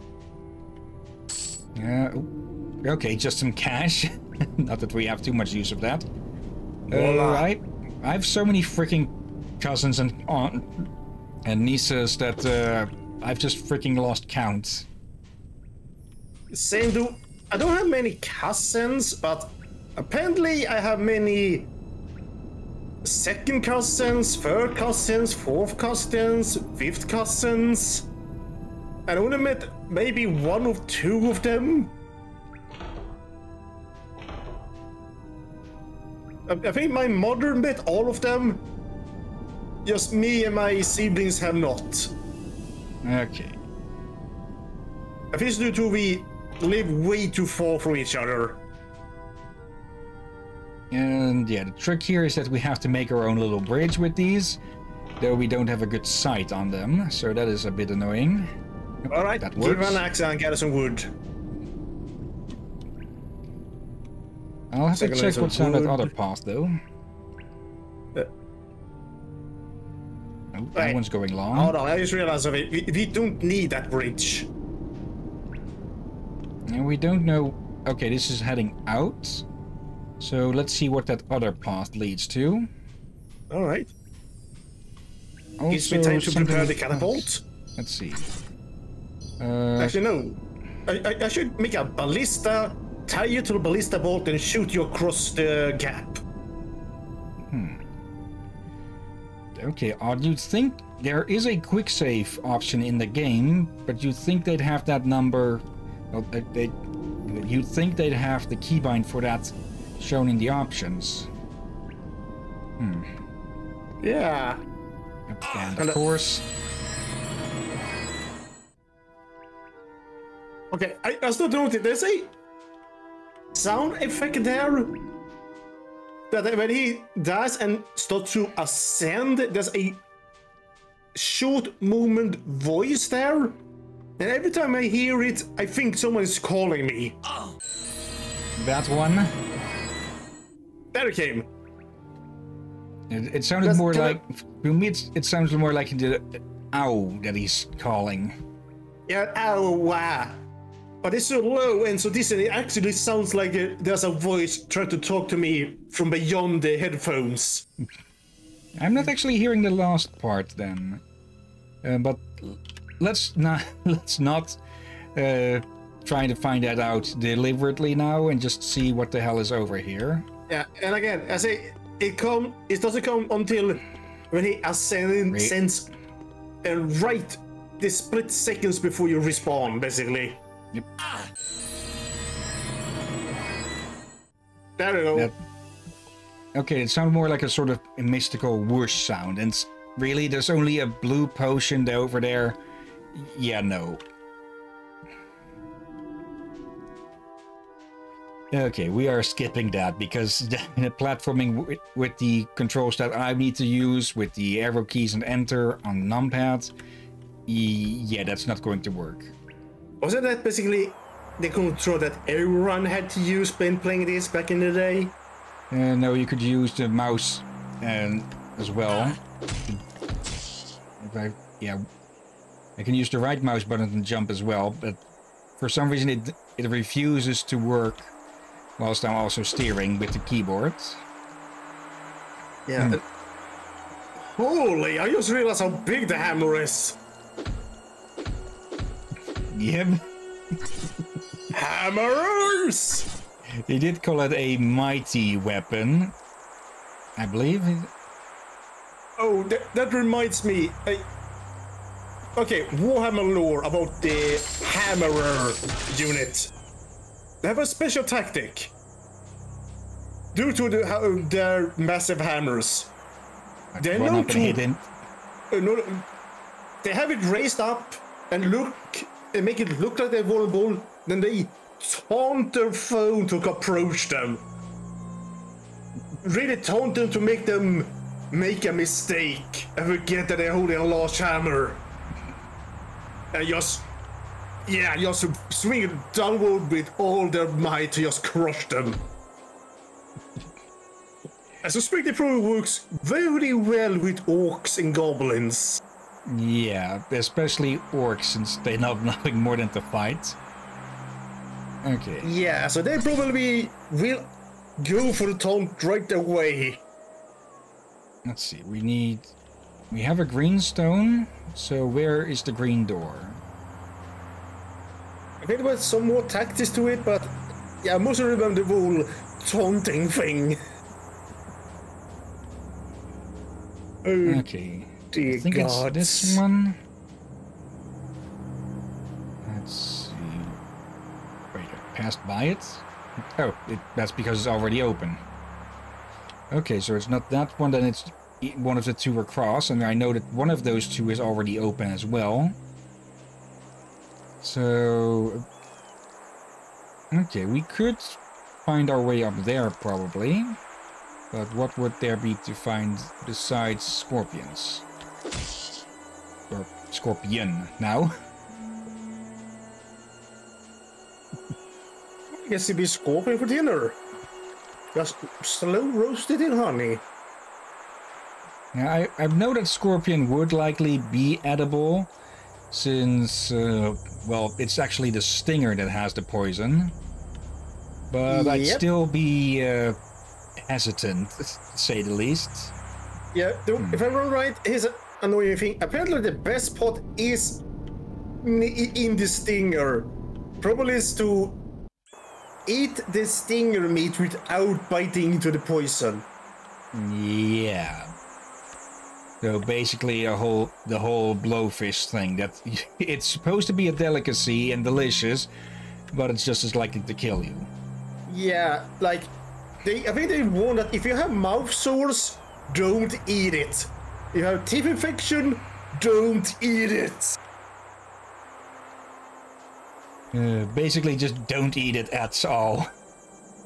Yeah. Okay, just some cash. Not that we have too much use of that. Uh, I, I have so many freaking cousins and aunt and nieces that uh, I've just freaking lost count. Same do. I don't have many cousins, but apparently I have many second cousins, third cousins, fourth cousins, fifth cousins. I only met maybe one or two of them. I think my mother met all of them. Just me and my siblings have not. Okay. I think due to we live way too far from each other. And yeah, the trick here is that we have to make our own little bridge with these, though we don't have a good sight on them, so that is a bit annoying. All right, that give an axe and get us some wood. I'll have Second to check what's on that other path, though. Uh, Oh, that Right. one's going long. Hold on, I just realized. We, we don't need that bridge. And we don't know... Okay, this is heading out. So let's see what that other path leads to. All right. Also, Gives me time to prepare the catapult. Let's see. Uh, Actually, no. I, I, I should make a ballista, tie you to the ballista bolt, and shoot you across the gap. Hmm. okay, odd. You'd think there is a quick save option in the game, but you'd think they'd have that number... Well, they, they, you'd think they'd have the keybind for that shown in the options. Hmm. Yeah. And of course... Okay, I, I still don't think there's a sound effect there. That when he dies and starts to ascend, there's a short movement voice there. And every time I hear it, I think someone is calling me. That one... There it came. It, it sounded Does- more can I- like... To me, it's, it sounds more like the ow that he's calling. Yeah, ow, wow. But it's so low, and so this it actually sounds like uh there's a voice trying to talk to me from beyond the headphones. I'm not actually hearing the last part then. Uh, but let's not let's not uh, try to find that out deliberately now and just see what the hell is over here. Yeah, and again, I say it come. It doesn't come until when he ascends, uh, right the split seconds before you respawn, basically. Yep. There we go. That- Okay, it sounded more like a sort of mystical whoosh sound. And really, there's only a blue potion over there. Yeah, no. Okay, we are skipping that because the platforming with, with the controls that I need to use with the arrow keys and enter on numpad, yeah, that's not going to work. Wasn't that basically the control that everyone had to use when playing this back in the day? Uh, no, you could use the mouse and as well. If I, yeah, I can use the right mouse button and jump as well, but for some reason it it refuses to work whilst I'm also steering with the keyboard. Yeah. uh, Holy! I just realized how big the hammer is. Yep, Hammers! they did call it a mighty weapon, I believe. Oh, that, that reminds me. I, okay, Warhammer lore about the Hammerer unit. They have a special tactic. Due to the, their massive hammers, they're Run known to. uh, no, they have it raised up and look and make it look like they're vulnerable. Then they taunt their foe to approach them. Really taunt them to make them make a mistake and forget that they're holding a large hammer. And just, yeah, you just swing it downward with all their might to just crush them. I suspect it probably works very well with orcs and goblins. Yeah, especially orcs since they know nothing more than to fight. Okay. Yeah, so they probably will go for the taunt right away. Let's see, we need... We have a green stone, so where is the green door? I think there was some more tactics to it, but yeah, I must remember the whole taunting thing. Oh, Okay. dear I think gods. it's this one. Let's see. Wait, I passed by it? Oh, it, that's because it's already open. Okay, so it's not that one, then it's one of the two across, and I know that one of those two is already open as well. So... Okay, we could find our way up there, probably. But what would there be to find besides scorpions? Or scorpion now? I guess it'd be scorpion for dinner. Just slow roasted in honey. Now, I, I know that scorpion would likely be edible, since, uh, well, it's actually the stinger that has the poison. But I'd still be uh, hesitant, to say the least. Yeah, the, if I remember right, here's an annoying thing. Apparently, the best spot is in, in the stinger. Probably is to eat the stinger meat without biting into the poison. Yeah. So basically, a whole the whole blowfish thing that it's supposed to be a delicacy and delicious, but it's just as likely to kill you. Yeah, like they. I think they warn that if you have mouth sores, don't eat it. If you have teeth infection, don't eat it. Uh, basically, just don't eat it at all.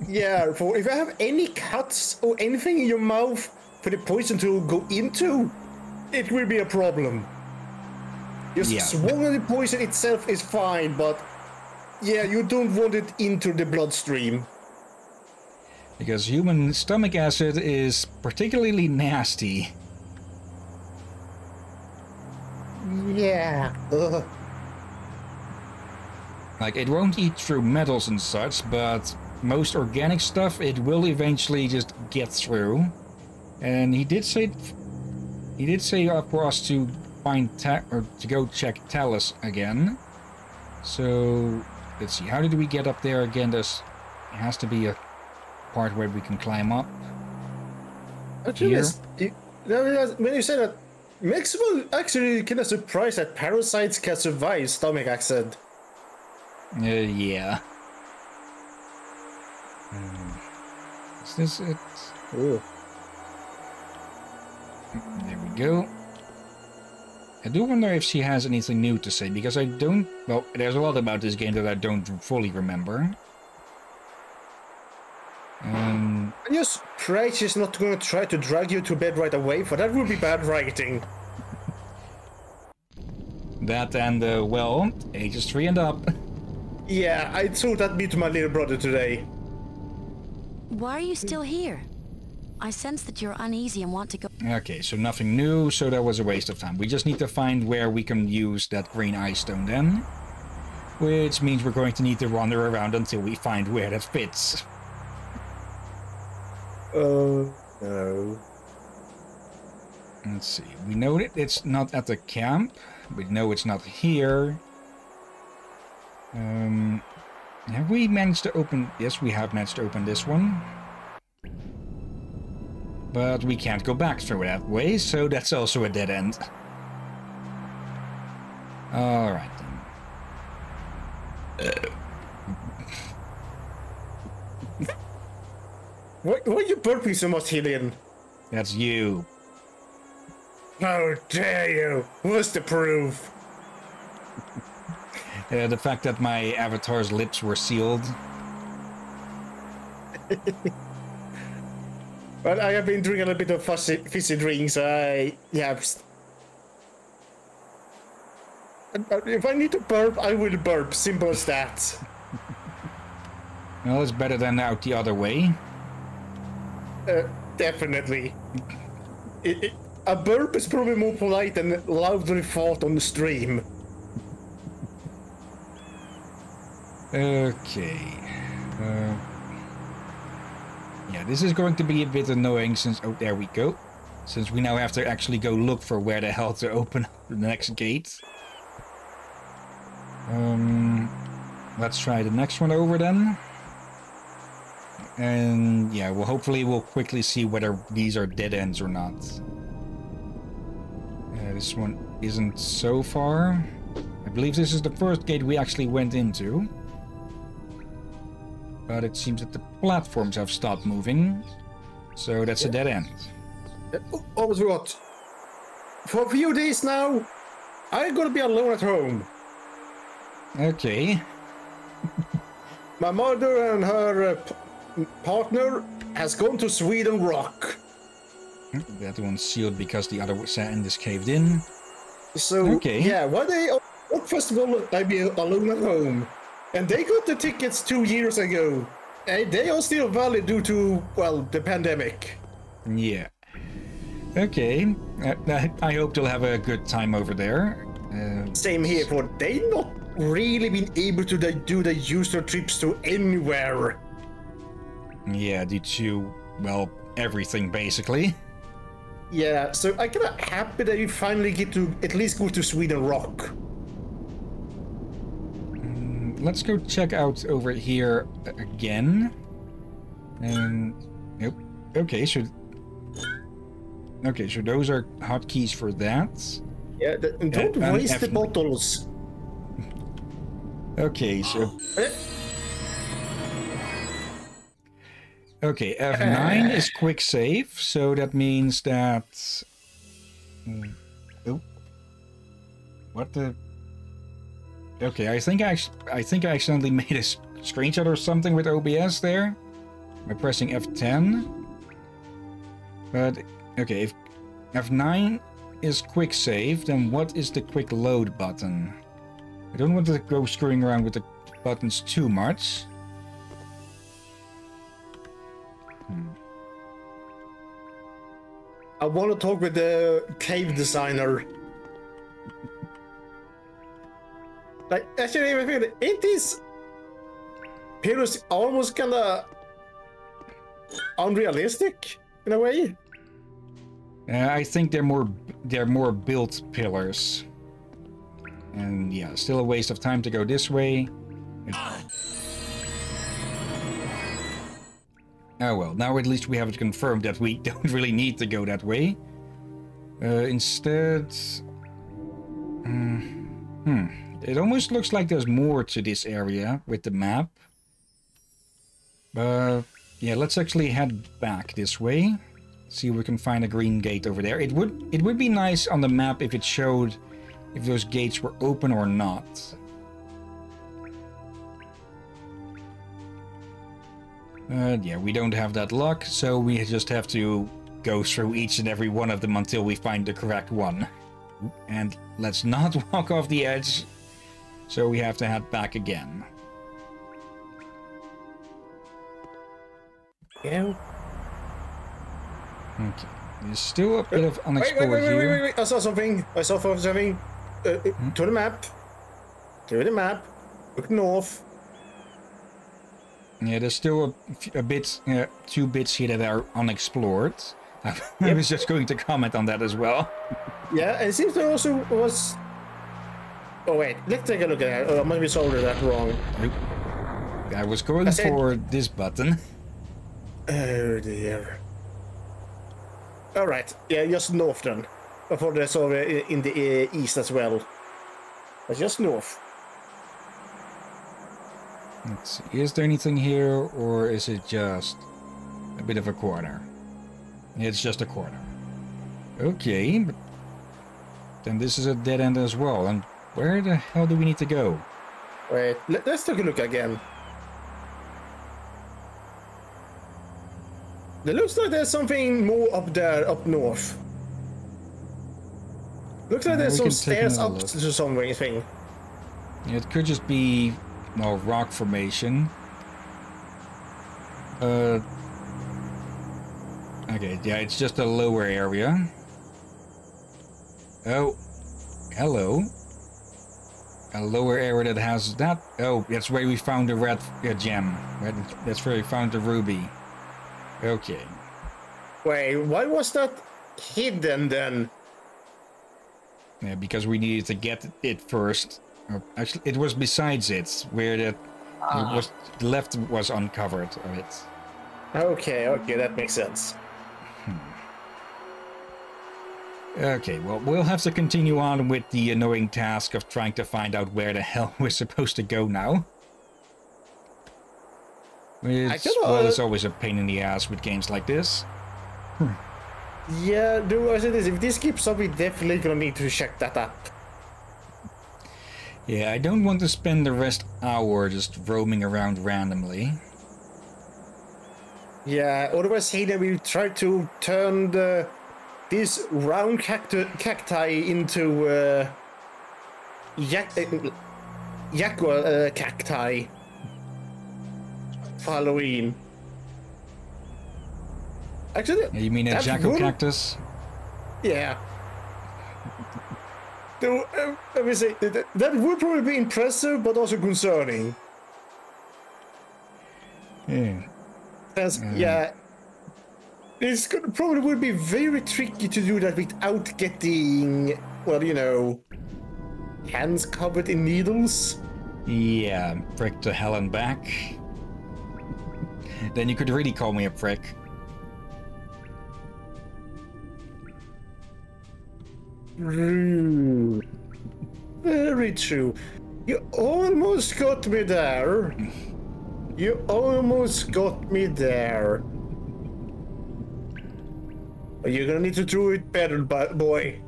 Yeah, for if you have any cuts or anything in your mouth for the poison to go into, it will be a problem. Just Yeah. swallowing the poison itself is fine, but yeah, you don't want it into the bloodstream. Because human stomach acid is particularly nasty. Yeah. Ugh. Like, it won't eat through metals and such, but most organic stuff it will eventually just get through. And he did say he did say for us to find ta- or to go check Talus again. So let's see, how did we get up there again? There's it has to be a part where we can climb up. Actually, Here? yes, you- no, yes, when you say that, makes me actually kind of surprised that parasites can survive stomach acid. Uh, yeah. Hmm. Is this it? Ugh. There we go. I do wonder if she has anything new to say, because I don't... Well, there's a lot about this game that I don't fully remember. Um, I just pray she's not going to try to drag you to bed right away, for that would be bad writing. that and, uh, well, ages 3 and up. Yeah, I told that me to my little brother today. Why are you still here? I sense that you're uneasy and want to go. Okay, so nothing new, so that was a waste of time. We just need to find where we can use that green ice stone then. Which means we're going to need to wander around until we find where that fits. Oh, no. Let's see. We know that it's not at the camp. We know it's not here. Um, have we managed to open? Yes, we have managed to open this one. But we can't go back through that way, so that's also a dead end. Alright then. Why, why are you burping so much, Hillyan? That's you. How dare you? What's the proof? Uh, the fact that my avatar's lips were sealed. But I have been drinking a little bit of fuzzy, fizzy drinks. I yeah. Uh, If I need to burp, I will burp. Simple as that. Well, it's better than out the other way. Uh, definitely. It, it, a burp is probably more polite than loudly fought on the stream. Okay. Uh, yeah, this is going to be a bit annoying since... Oh, there we go. Since we now have to actually go look for where the hell to open the next gate. Um, let's try the next one over then. And yeah, well, hopefully we'll quickly see whether these are dead ends or not. Uh, this one isn't so far. I believe this is the first gate we actually went into. But it seems that the platforms have stopped moving. So that's a dead end. Uh, oh, almost forgot. For a few days now, I'm gonna be alone at home. Okay. My mother and her uh, p- partner has gone to Sweden Rock. That one's sealed because the other sand is caved in. So Okay. yeah, why they what festival I be alone at home, and they got the tickets two years ago, and they are still valid due to well the pandemic. Yeah. Okay. I, I hope they'll have a good time over there. Uh, Same here, for they not really been able to do the user trips to anywhere. yeah, due to, well, everything basically. Yeah, so I'm kinda happy that you finally get to at least go to Sweden Rock. Let's go check out over here again. And nope. Okay, so okay, so those are hotkeys for that. Yeah, the, don't and waste the bottles. Okay, so Eh, okay, F9 is quick save, so that means that. Oh, what the? Okay, I think I I think I accidentally made a screenshot or something with OBS there by pressing F10. But okay, if F9 is quick save, then what is the quick load button? I don't want to go screwing around with the buttons too much. Hmm. I want to talk with the cave designer. Like, actually, I feel ain't these pillars almost kinda unrealistic in a way? Uh, I think they're more they're more built pillars. And yeah, still a waste of time to go this way. Oh well, now at least we have it confirmed that we don't really need to go that way. Uh, instead... Hmm, hmm. It almost looks like there's more to this area with the map. But yeah, let's actually head back this way. See if we can find a green gate over there. It would it would be nice on the map if it showed if those gates were open or not. Yeah, we don't have that luck, so we just have to go through each and every one of them until we find the correct one. And let's not walk off the edge, so we have to head back again. Yeah. Okay. There's still a bit of unexplored wait, wait, wait, here. wait, wait, I saw something. I saw something. Uh, uh, To the map. To the map. Look north. Yeah, there's still a, a bit, uh, two bits here that are unexplored. I was just going to comment on that as well. Yeah, and it seems there also was. Oh wait, let's take a look at that. Oh, I might be soldered that wrong. Nope. I was going I said- for this button. Oh dear. All right. Yeah, just north then. I thought I saw in the uh, east as well. But just north. Let's see. Is there anything here, or is it just a bit of a corner? It's just a corner. Okay, but then this is a dead end as well. And where the hell do we need to go? Wait, let, let's take a look again. It looks like there's something more up there, up north. Looks like there's some stairs up look. to something. Thing. It could just be, well, rock formation. Uh. Okay, yeah, it's just a lower area. Oh, hello. A lower area that has that. Oh, that's where we found the red uh, gem. Right, That's where we found the ruby. Okay. Wait, why was that hidden then? Yeah, because we needed to get it first. Uh, Actually, it was besides it where that it was the left was uncovered of it. Okay, okay, that makes sense. Okay, well, we'll have to continue on with the annoying task of trying to find out where the hell we're supposed to go now. Could, well, it's always a pain in the ass with games like this. Yeah, do I say this? If this keeps up, we definitely gonna need to check that up. Yeah, I don't want to spend the rest hour just roaming around randomly. Yeah, otherwise Hayden we try to turn the, this round cacti, cacti into uh, yak, uh, uh, cacti for Halloween. Actually, You mean a jackal cactus? Yeah. So, uh, let me say, that, that would probably be impressive, but also concerning. Yeah. As, yeah. It's gonna, probably would be very tricky to do that without getting, well, you know, hands covered in needles. Yeah, prick to hell and back. then you could really call me a prick. Very true. You almost got me there. You almost got me there. But you're gonna need to do it better, boy.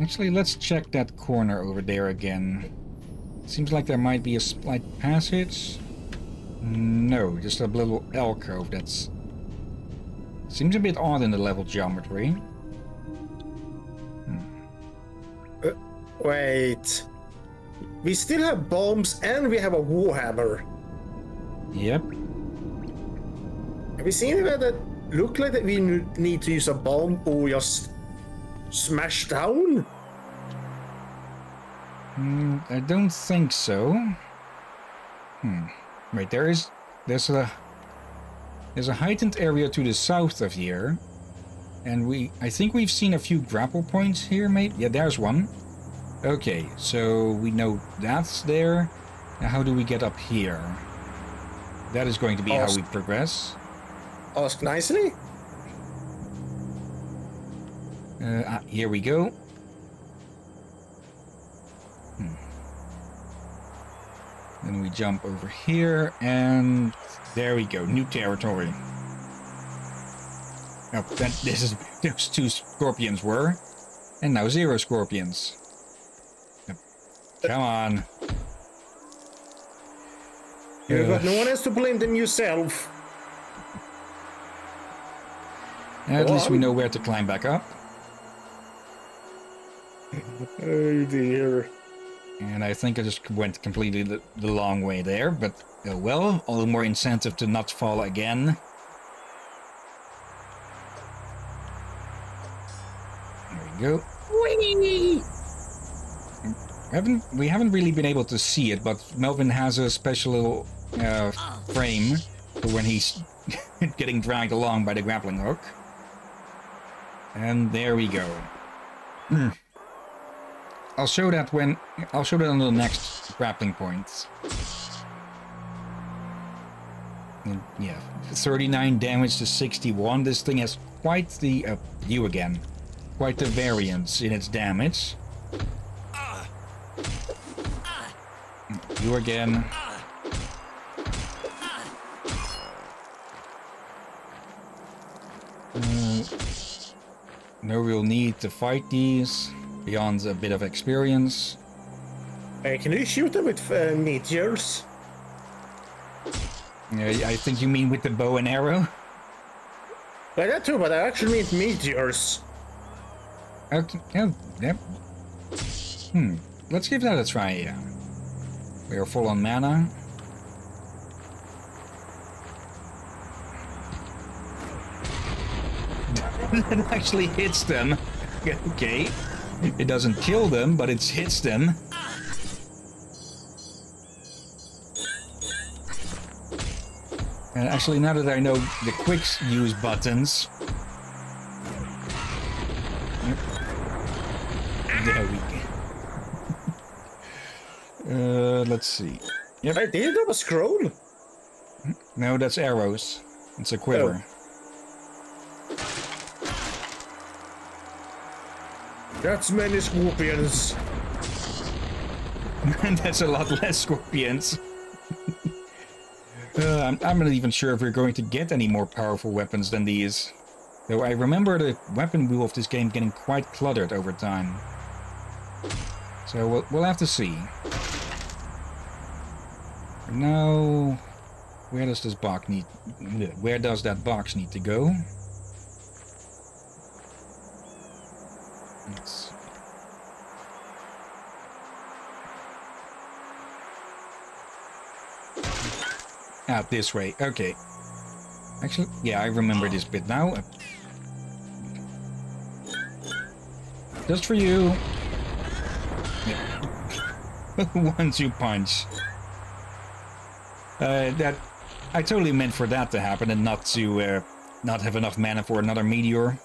Actually, let's check that corner over there again. Seems like there might be a slight passage. No, just a little alcove that's... Seems a bit odd in the level geometry. Hmm. Uh, wait. We still have bombs and we have a warhammer. Yep. Have you seen that that look like that we need to use a bomb or just smash down? Mm, I don't think so. Hmm. Wait, there is... There's a... There's a heightened area to the south of here. And we... I think we've seen a few grapple points here, mate. Yeah, there's one. Okay, so we know that's there. Now how do we get up here? That is going to be how we progress. Ask nicely. Uh, ah, here we go. Hmm. Then we jump over here, and there we go. New territory. Oh, that, this is those two scorpions were, and now zero scorpions. Yep. Come on. You Uh, got no one else to blame than yourself. At least we know where to climb back up. Oh dear. And I think I just went completely the, the long way there, but oh well, all the more incentive to not fall again. There we go. Whee! Haven't we haven't really been able to see it, but Melvin has a special little uh, frame for when he's getting dragged along by the grappling hook. And there we go. Hmm. I'll show that when I'll show that on the next grappling point. And yeah, 39 damage to 61. This thing has quite the uh, you again, quite the variance in its damage. You again. No real need to fight these beyond a bit of experience. Uh, can you shoot them with uh, meteors? I think you mean with the bow and arrow. Like that too, but I actually mean meteors. Okay. Yeah. Yep. Hmm. Let's give that a try. Yeah. We are full on mana. That actually hits them. Okay. It doesn't kill them, but it hits them. And actually, now that I know the quick use buttons, There we go. uh, let's see. Yep. I did have a scroll. No, that's arrows. It's a quiver. That's many scorpions. That's a lot less scorpions. uh, I'm, I'm not even sure if we're going to get any more powerful weapons than these. Though I remember the weapon wheel of this game getting quite cluttered over time. So we'll, we'll have to see. Now, where does this box need... Where does that box need to go? Let's Out this way. Okay. Actually, yeah, I remember this bit now. Just for you. Yeah. Once you punch. Uh, that I totally meant for that to happen and not to uh, not have enough mana for another meteor.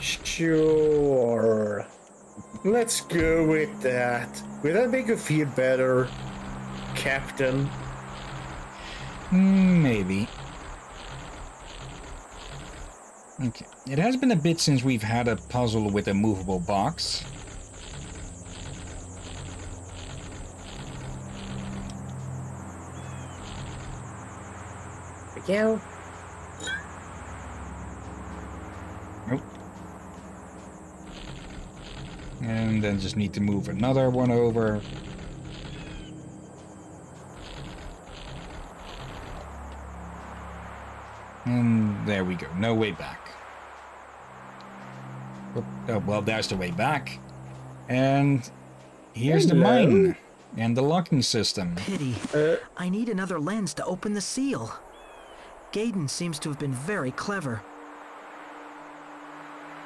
Sure. Let's go with that. Will that make you feel better, Captain? Maybe. Okay. It has been a bit since we've had a puzzle with a movable box. Yeah. Nope. And then just need to move another one over. And there we go. No way back. Oh, well, there's the way back. And here's the mine and the locking system. Pity. Uh, I need another lens to open the seal. Gaydon seems to have been very clever.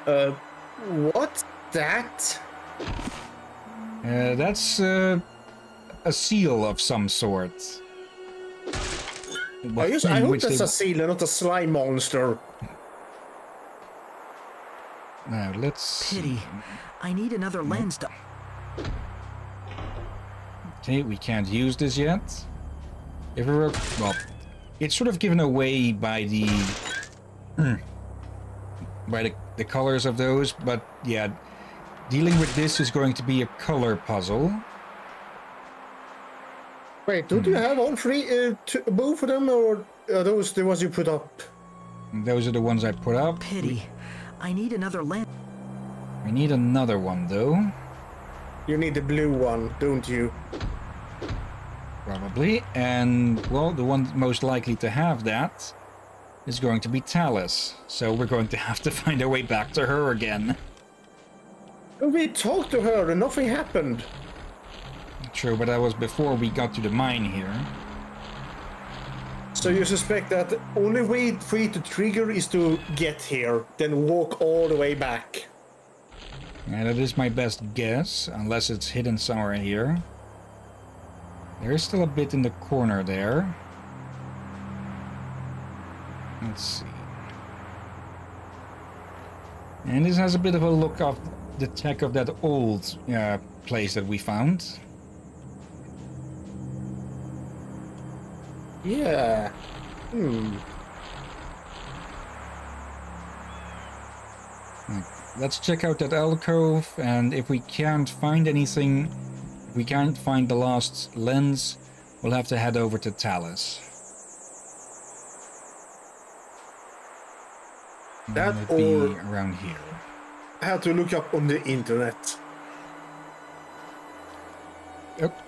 uh, what's that? Uh, that's uh, a seal of some sort. I, just, I hope which that's a seal and not a slime monster. Now let's. Pity. I need another lens to. Okay, we can't use this yet. If we were, well, it's sort of given away by the by the, the colors of those, but yeah, dealing with this is going to be a color puzzle. Wait, don't Hmm. you have all three, uh, two, both of them, or are those the ones you put up? Those are the ones I put up. Pity. I need another lens. We need another one though, You need the blue one, don't you? probably. And well, the one most likely to have that is going to be Talus. So we're going to have to find our way back to her again. We talked to her and nothing happened. True, but that was before we got to the mine here. So you suspect that the only way for it to trigger is to get here, then walk all the way back. Yeah, that is my best guess, unless it's hidden somewhere here. There is still a bit in the corner there. Let's see. And this has a bit of a look of the tech of that old uh, place that we found. Yeah. Hmm. Let's check out that alcove, and if we can't find anything, if we can't find the last lens, we'll have to head over to Talus. That or around here. I had to look up on the internet.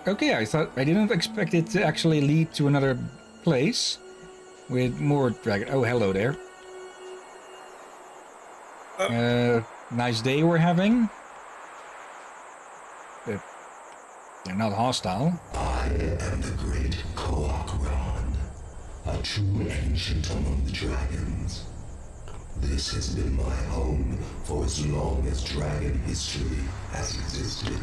Okay, I thought I didn't expect it to actually lead to another place with more dragon. Oh, hello there. Uh, nice day we're having. Uh, they're not hostile. I am the great Koakron, a true ancient among the dragons. This has been my home for as long as dragon history has existed.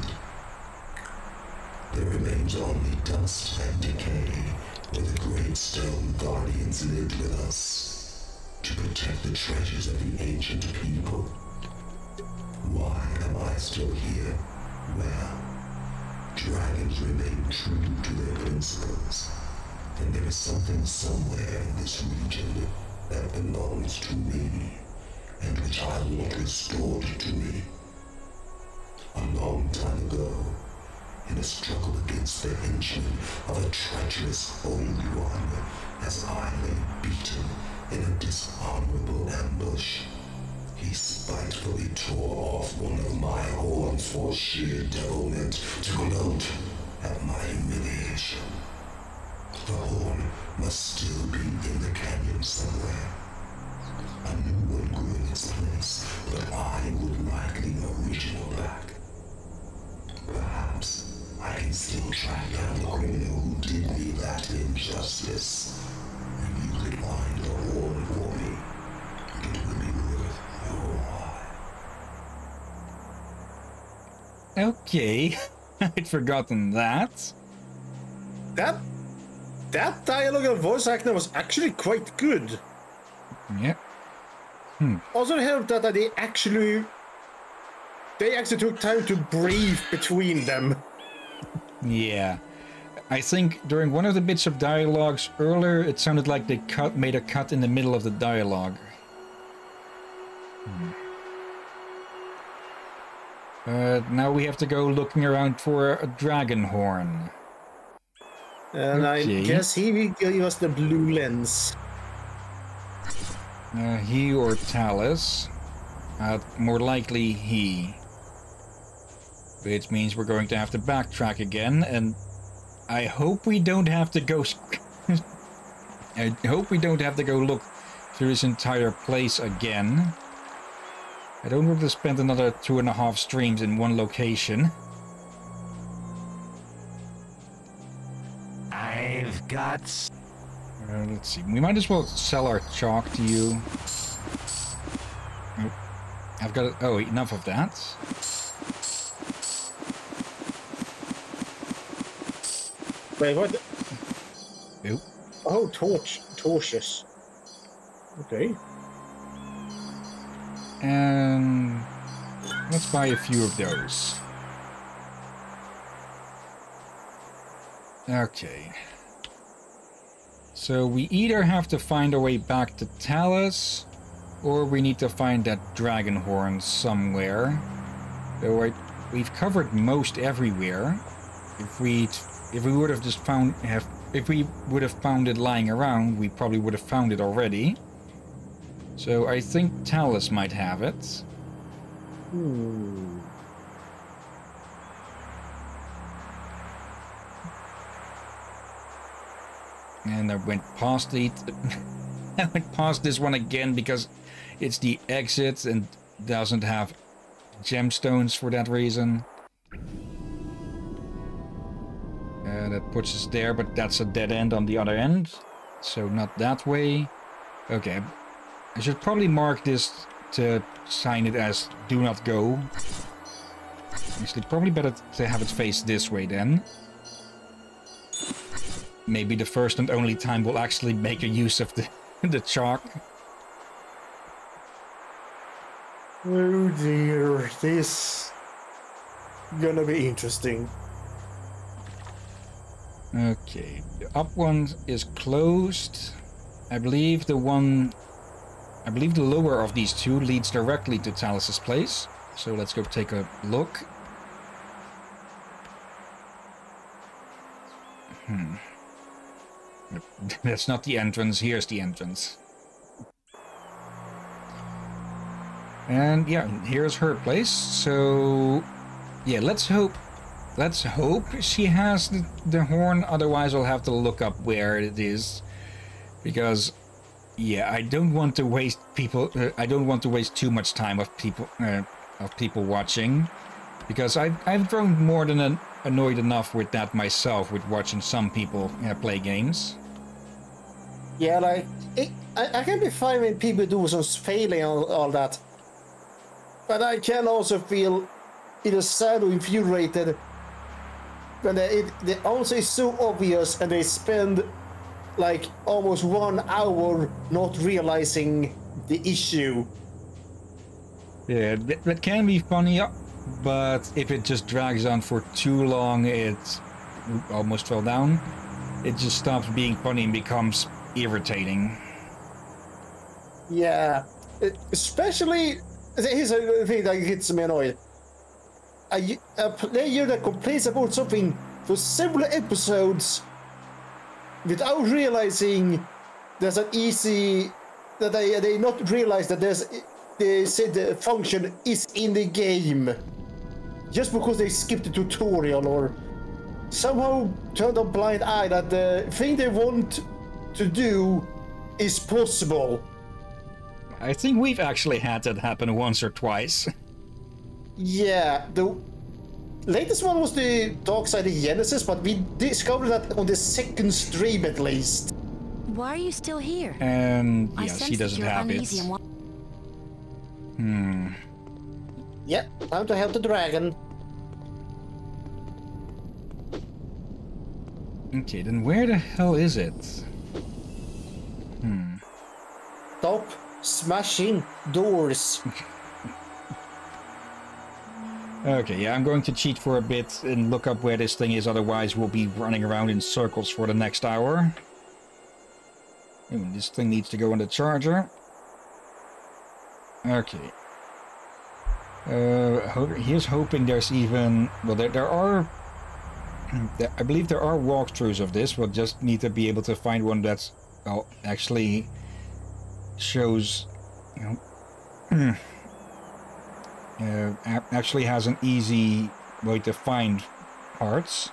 There remains only dust and decay where the great stone guardians lived with us to protect the treasures of the ancient people. Why am I still here? Well, Dragons remain true to their principles, and there is something somewhere in this region that belongs to me, and which I want restored to me. A long time ago, in a struggle against the henchman of a treacherous old one, as I lay beaten in a dishonorable ambush, he spitefully tore off one of my horns for sheer devilment to gloat at my humiliation. The horn must still be in the canyon somewhere. A new one grew in its place, but I would like the original back. Perhaps I can still track down the criminal who did me that injustice. And you could find the horn for me. It will be worth your while. Okay. I'd forgotten that. That that dialogue and voice acting was actually quite good. Yeah. Also helped that they actually they actually took time to breathe between them. Yeah. I think during one of the bits of dialogues earlier, it sounded like they cut made a cut in the middle of the dialogue. Hmm. Uh, now we have to go looking around for a dragon horn. And Okay. I guess he will give us the blue lens. Uh, he or Talus. Uh, more likely he. Which means we're going to have to backtrack again, and I hope we don't have to go. I hope we don't have to go look through this entire place again. I don't want to spend another two and a half streams in one location. I've got s- Uh, let's see. We might as well sell our chalk to you. Nope. I've got. Oh, enough of that. Wait, what? Nope. Oh, torch, torches. Okay. And let's buy a few of those. Okay. So we either have to find our way back to Talus, or we need to find that dragon horn somewhere. Though I, we've covered most everywhere. If we if we would have just found have if we would have found it lying around, we probably would have found it already. So I think Talus might have it. Hmm. And I went past the I went past this one again because it's the exit and doesn't have gemstones for that reason. Uh, that puts us there, but that's a dead end on the other end. So not that way. Okay. I should probably mark this to sign it as do not go. Actually, probably better to have it face this way then. Maybe the first and only time we'll actually make a use of the, the chalk. Oh dear, this gonna be interesting. Okay, the up one is closed. I believe the one... I believe the lower of these two leads directly to Talus's place. So let's go take a look. Hmm. That's not the entrance, here's the entrance. And yeah, here's her place. So yeah, let's hope let's hope she has the, the horn, otherwise I'll have to look up where it is. Because yeah, I don't want to waste people uh, I don't want to waste too much time of people uh, of people watching because I've I've grown more than an, annoyed enough with that myself with watching some people uh, play games. Yeah, like it, I, I can be fine when people do some failing and all, that, but I can also feel either sad or infuriated when they, it, the answer is so obvious and they spend like almost one hour not realizing the issue. Yeah, that, that can be funny, but if it just drags on for too long, it almost fell down. It just stops being funny and becomes irritating. Yeah, it- especially here's a thing that gets me annoyed. A, a player that complains about something for several episodes without realizing there's an easy that they they not realize that there's they said the function is in the game just because they skipped the tutorial or somehow turned a blind eye that the thing they want to do is possible. I think we've actually had that happen once or twice. Yeah, the latest one was the Dark Side of Genesis, but we discovered that on the second stream at least. Why are you still here? And I yeah, she doesn't have it. uneasy and wa- Hmm. Yep, time to help the dragon. Okay, then where the hell is it? Hmm. Stop smashing doors. Okay, yeah, I'm going to cheat for a bit and look up where this thing is, otherwise we'll be running around in circles for the next hour. Ooh, this thing needs to go on the charger. Okay. Uh, ho here's hoping there's even... Well, there, there are... I believe there are walkthroughs of this, we'll just need to be able to find one that's... Well, actually shows... You know... uh, actually has an easy way to find parts.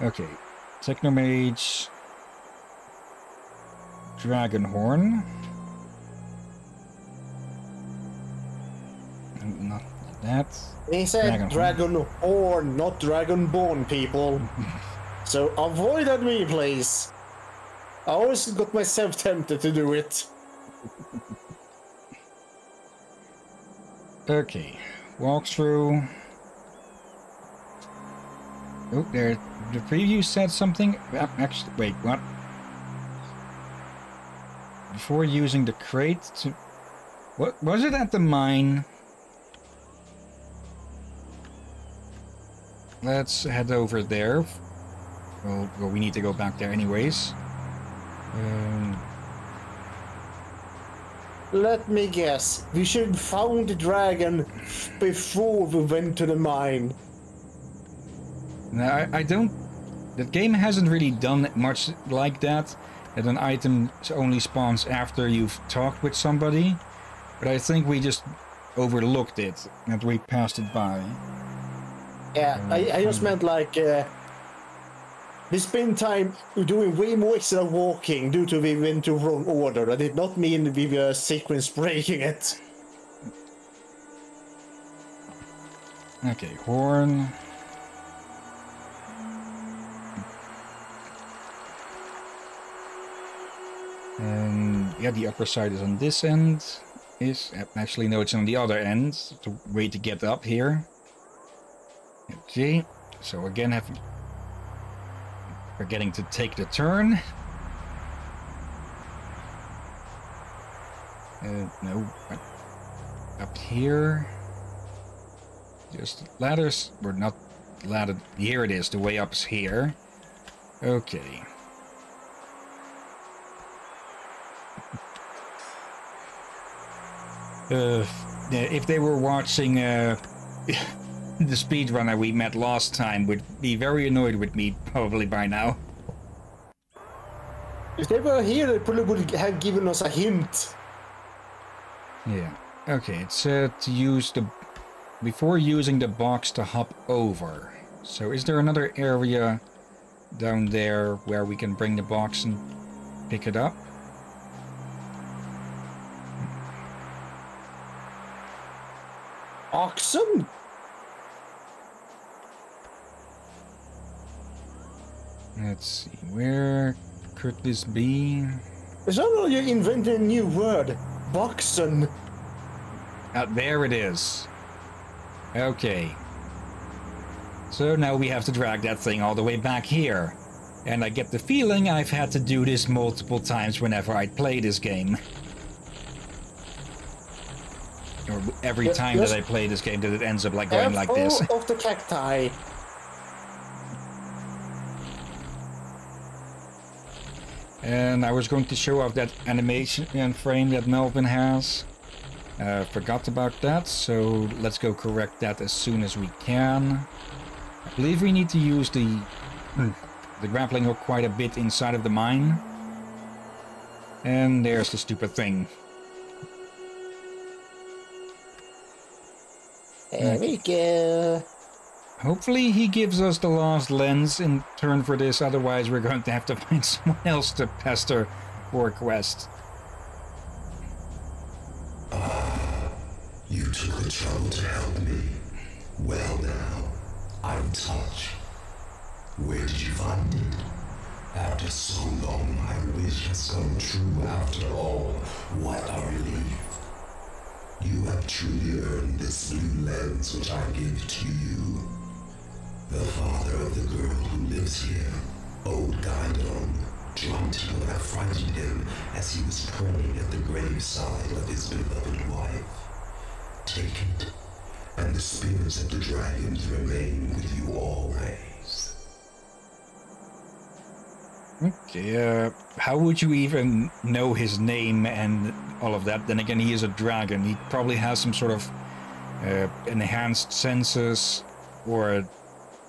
Okay, TechnoMage, Dragonhorn. Not that. He said Dragon horn, not dragonborn people. so avoid at me, please. I always got myself tempted to do it. Okay, walkthrough. Oh, there. The preview said something. Actually, wait, what? Before using the crate to. What was it at the mine? Let's head over there. Well, well we need to go back there anyways. Um, Let me guess. We should found the dragon before we went to the mine. No, I, I don't. The game hasn't really done much like that. That an item only spawns after you've talked with somebody. But I think we just overlooked it and we passed it by. Yeah, I, I just meant like uh, we spend time doing way more extra walking due to we went to wrong order. I did not mean we were sequence breaking it. Okay, horn. And yeah, the upper side is on this end. Is actually no, it's on the other end. The way to get up here. Okay, so again, have forgetting to take the turn. Uh, no, up here. Just ladders, We're not ladder. Here it is. The way up's here. Okay. Uh, if they were watching uh, the speedrunner we met last time, would be very annoyed with me probably by now. If they were here, they probably would have given us a hint. Yeah. Okay, it said to use the before using the box to hop over. So is there another area down there where we can bring the box and pick it up? Oxen? Let's see, where could this be? Somehow you invented a new word. Boxen. Ah, there it is. Okay. So now we have to drag that thing all the way back here. And I get the feeling I've had to do this multiple times whenever I play this game. Or every time that I play this game that it ends up like going like this. Of the cacti. And I was going to show off that animation and frame that Melvin has. Uh, forgot about that, so let's go correct that as soon as we can. I believe we need to use the the grappling hook quite a bit inside of the mine. And there's the stupid thing. There we go. Hopefully he gives us the last lens in turn for this, otherwise we're going to have to find someone else to pester for a quest. Ah, you took the trouble to help me. Well now, I'm touched. Where did you find it? After so long, my wish has come true after all. What a relief. You have truly earned this blue lens which I give to you. The father of the girl who lives here, old Guidon, dreamt you would have frightened him as he was praying at the graveside of his beloved wife. Take it, and the spirits of the dragons remain with you always. Uh, how would you even know his name and all of that? Then again, he is a dragon. He probably has some sort of uh, enhanced senses or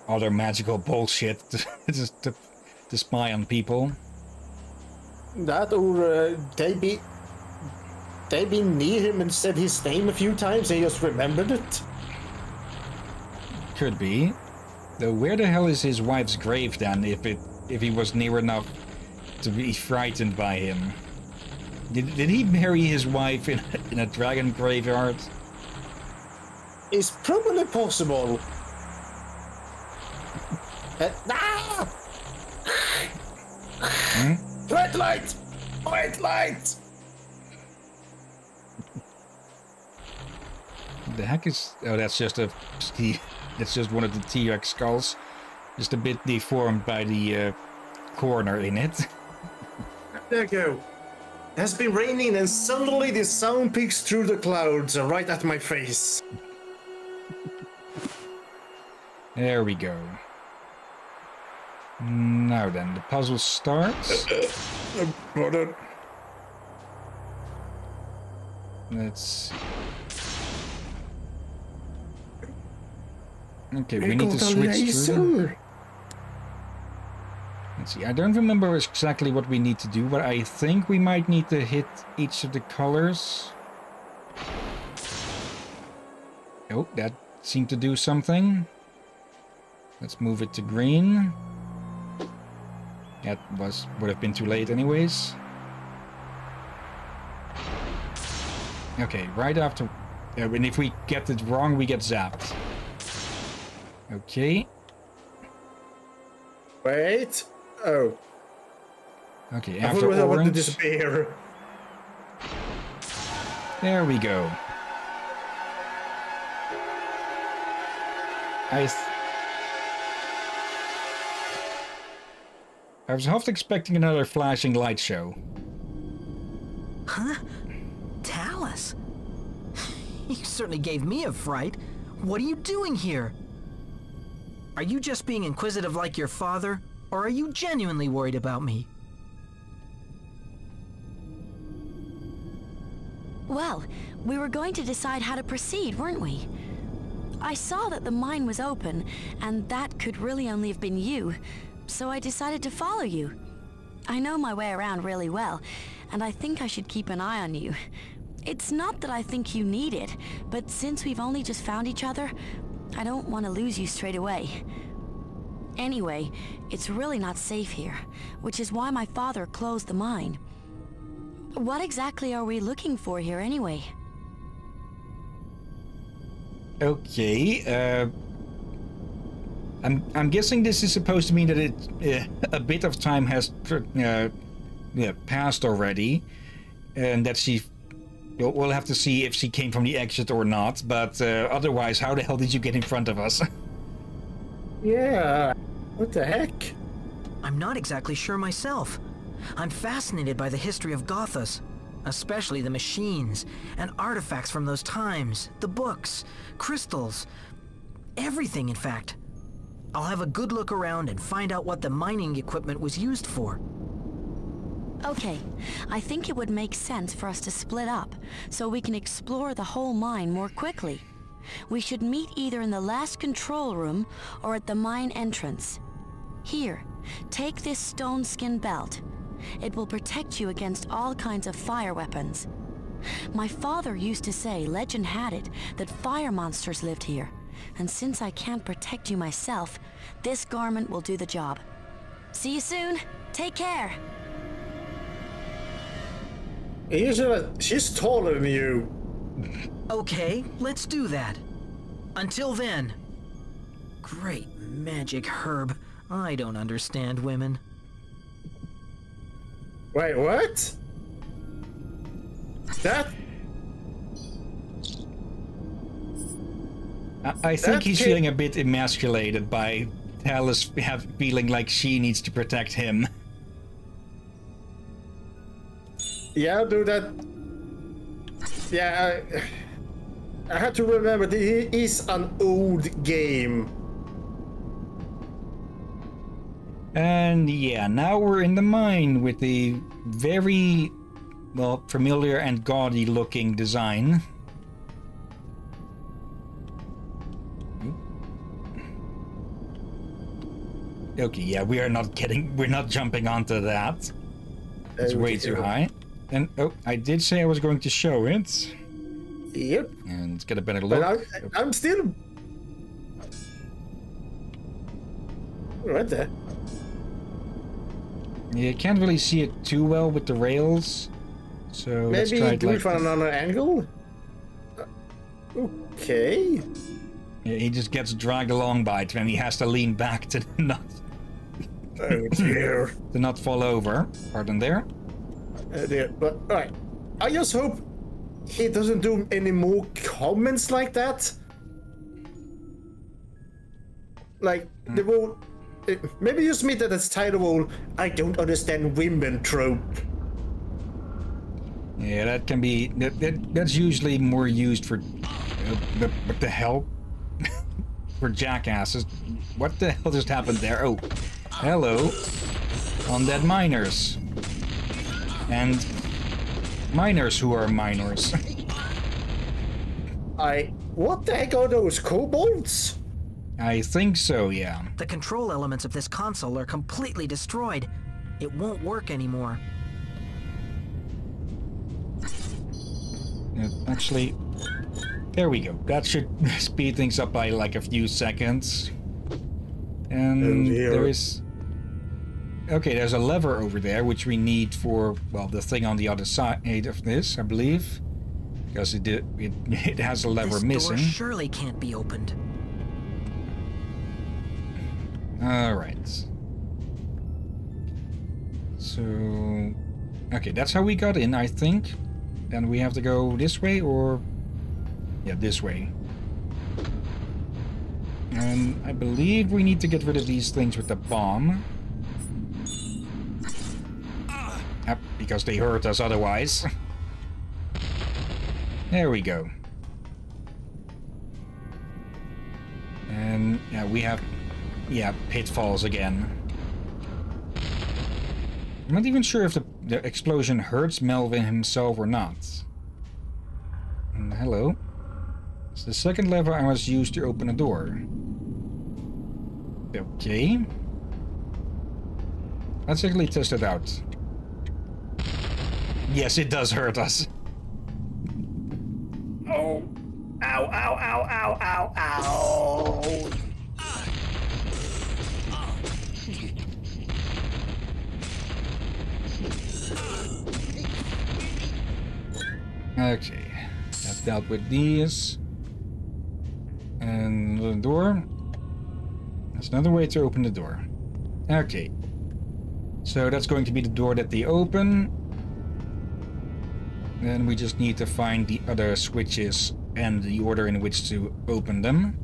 other magical bullshit to, to, to spy on people. That or uh, they be they been near him and said his name a few times and he just remembered it. Could be. Though where the hell is his wife's grave then if it if he was near enough to be frightened by him? Did, did he bury his wife in, in a dragon graveyard? It's probably possible. Ah! Hmm? Red light! Red light! The heck is... Oh, that's just a... That's just one of the T-Rex skulls. Just a bit deformed by the uh, corner in it. There you go. It has been raining and suddenly the sound peeks through the clouds right at my face. There we go. Now then, the puzzle starts. Brother. Let's see. Okay, we need to switch through. Let's see, I don't remember exactly what we need to do, but I think we might need to hit each of the colors. Oh, that seemed to do something. Let's move it to green. That was would have been too late anyways. Okay, right after... Uh, and if we get it wrong, we get zapped. Okay. Wait. Oh. Okay, I after I wanted to orange... disappear. There we go. I... I was half expecting another flashing light show. Huh? Talus? You certainly gave me a fright. What are you doing here? Are you just being inquisitive like your father, or are you genuinely worried about me? Well, we were going to decide how to proceed, weren't we? I saw that the mine was open, and that could really only have been you, so I decided to follow you. I know my way around really well, and I think I should keep an eye on you. It's not that I think you need it, but since we've only just found each other, I don't want to lose you straight away. Anyway, it's really not safe here, which is why my father closed the mine. What exactly are we looking for here anyway? Okay, uh... I'm, I'm guessing this is supposed to mean that it uh, a bit of time has uh, yeah, passed already, and that she We'll have to see if she came from the exit or not, but uh, otherwise, how the hell did you get in front of us? yeah, what the heck? I'm not exactly sure myself. I'm fascinated by the history of Gothos, especially the machines and artifacts from those times, the books, crystals, everything in fact. I'll have a good look around and find out what the mining equipment was used for. Okay, I think it would make sense for us to split up, so we can explore the whole mine more quickly. We should meet either in the last control room or at the mine entrance. Here, take this stone skin belt. It will protect you against all kinds of fire weapons. My father used to say legend had it that fire monsters lived here, And since I can't protect you myself, this garment will do the job. See you soon. Take care. Usually, she's taller than you. Okay, let's do that. Until then. Great magic, Herb. I don't understand women. Wait, what? That I, I think he's kid- feeling a bit emasculated by Alice have feeling like she needs to protect him. Yeah, do that. Yeah, I, I have to remember that it is an old game. And yeah, now we're in the mine with the very, well, familiar and gaudy looking design. Okay, yeah, we are not getting, we're not jumping onto that. It's way too high. And, oh, I did say I was going to show it. Yep, And let's get a better but look. I'm, I'm still. Right there. You can't really see it too well with the rails. So let's Maybe try it do like it from another angle. Uh, Okay. Yeah, he just gets dragged along by it and he has to lean back to not Oh dear. to not fall over. Pardon there. Dear. But alright. I just hope he doesn't do any more comments like that. Like the whole uh, maybe just meet that as title whole I don't understand women trope. Yeah, that can be that, that that's usually more used for uh, the, what the hell for jackasses. What the hell just happened there? Oh, hello, undead miners and miners who are miners. I what the heck are those kobolds? I think so. Yeah. The control elements of this console are completely destroyed. It won't work anymore. Uh, Actually, there we go. That should speed things up by like a few seconds. And Oh, dear. there is. Okay, there's a lever over there which we need for well the thing on the other side of this, I believe, because it did, it, it has a lever this missing. door surely can't be opened. All right. So, okay, that's how we got in, I think. Then we have to go this way or yeah, this way. And I believe we need to get rid of these things with the bomb. Because they hurt us otherwise. there we go. And yeah, we have yeah, pitfalls again. I'm not even sure if the, the explosion hurts Melvin himself or not. And hello. It's the second lever I must use to open a door. Okay. Let's actually test it out. Yes, it does hurt us. Oh. Ow, ow, ow, ow, ow, ow. Okay. That dealt with these. And the door. That's another way to open the door. Okay. So that's going to be the door that they open. Then we just need to find the other switches and the order in which to open them.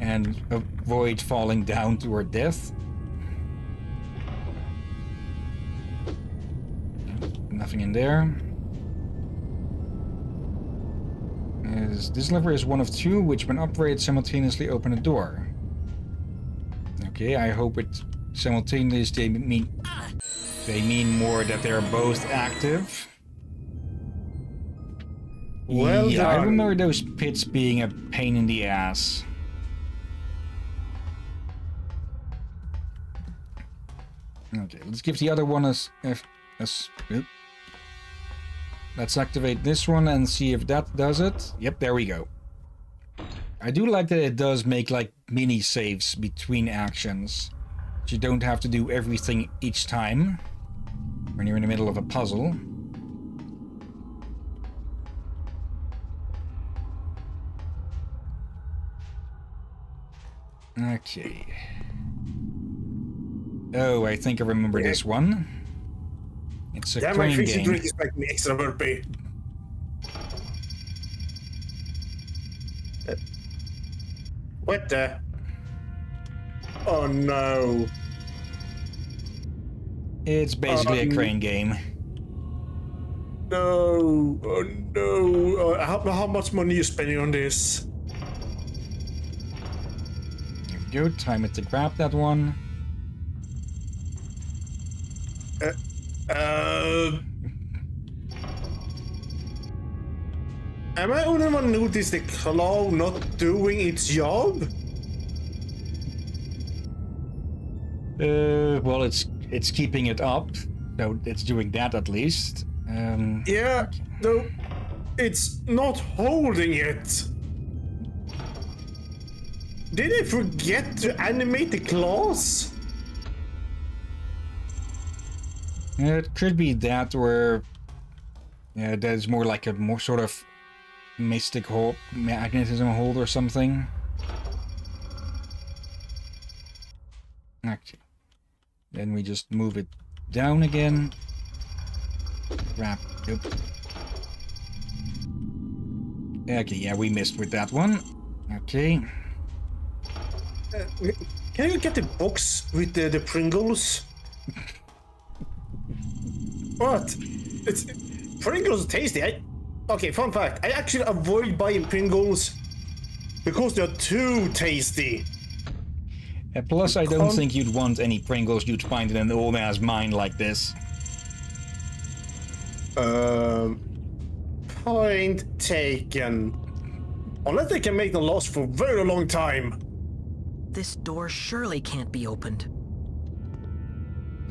And avoid falling down to our death. Nothing in there. Is this lever is one of two, which when operated simultaneously open a door. Okay, I hope it simultaneously they mean they mean more that they're both active. Well yeah, I remember those pits being a pain in the ass. Okay, let's give the other one a, a, a. Let's activate this one and see if that does it. Yep, there we go. I do like that it does make like mini saves between actions. You don't have to do everything each time when you're in the middle of a puzzle. Okay. Oh, I think I remember this one. It's a my crane fizzy game. drink is making me extra burpy. Uh, What the? Oh no. It's basically a Um, crane game. No. Oh no. Uh, how, how much money are you spending on this? Here we go. Time it to grab that one. Uh, am I only one notice the claw not doing its job? Uh, well, it's it's keeping it up, so it's doing that at least. Um, Yeah, no, it's not holding it. Did I forget to animate the claws? it could be that, where yeah, that's more like a more sort of mystic hold, magnetism hold or something. Okay. Then we just move it down again. Wrap. Yep. Okay, yeah, we missed with that one. Okay. Can you get the box with the, the Pringles? what? It's Pringles are tasty. I, okay, fun fact. I actually avoid buying Pringles because they're too tasty. Uh, plus, I don't think you'd want any Pringles you'd find in an old man's mind like this. Um, point taken. Unless they can make them last for a very long time. This door surely can't be opened.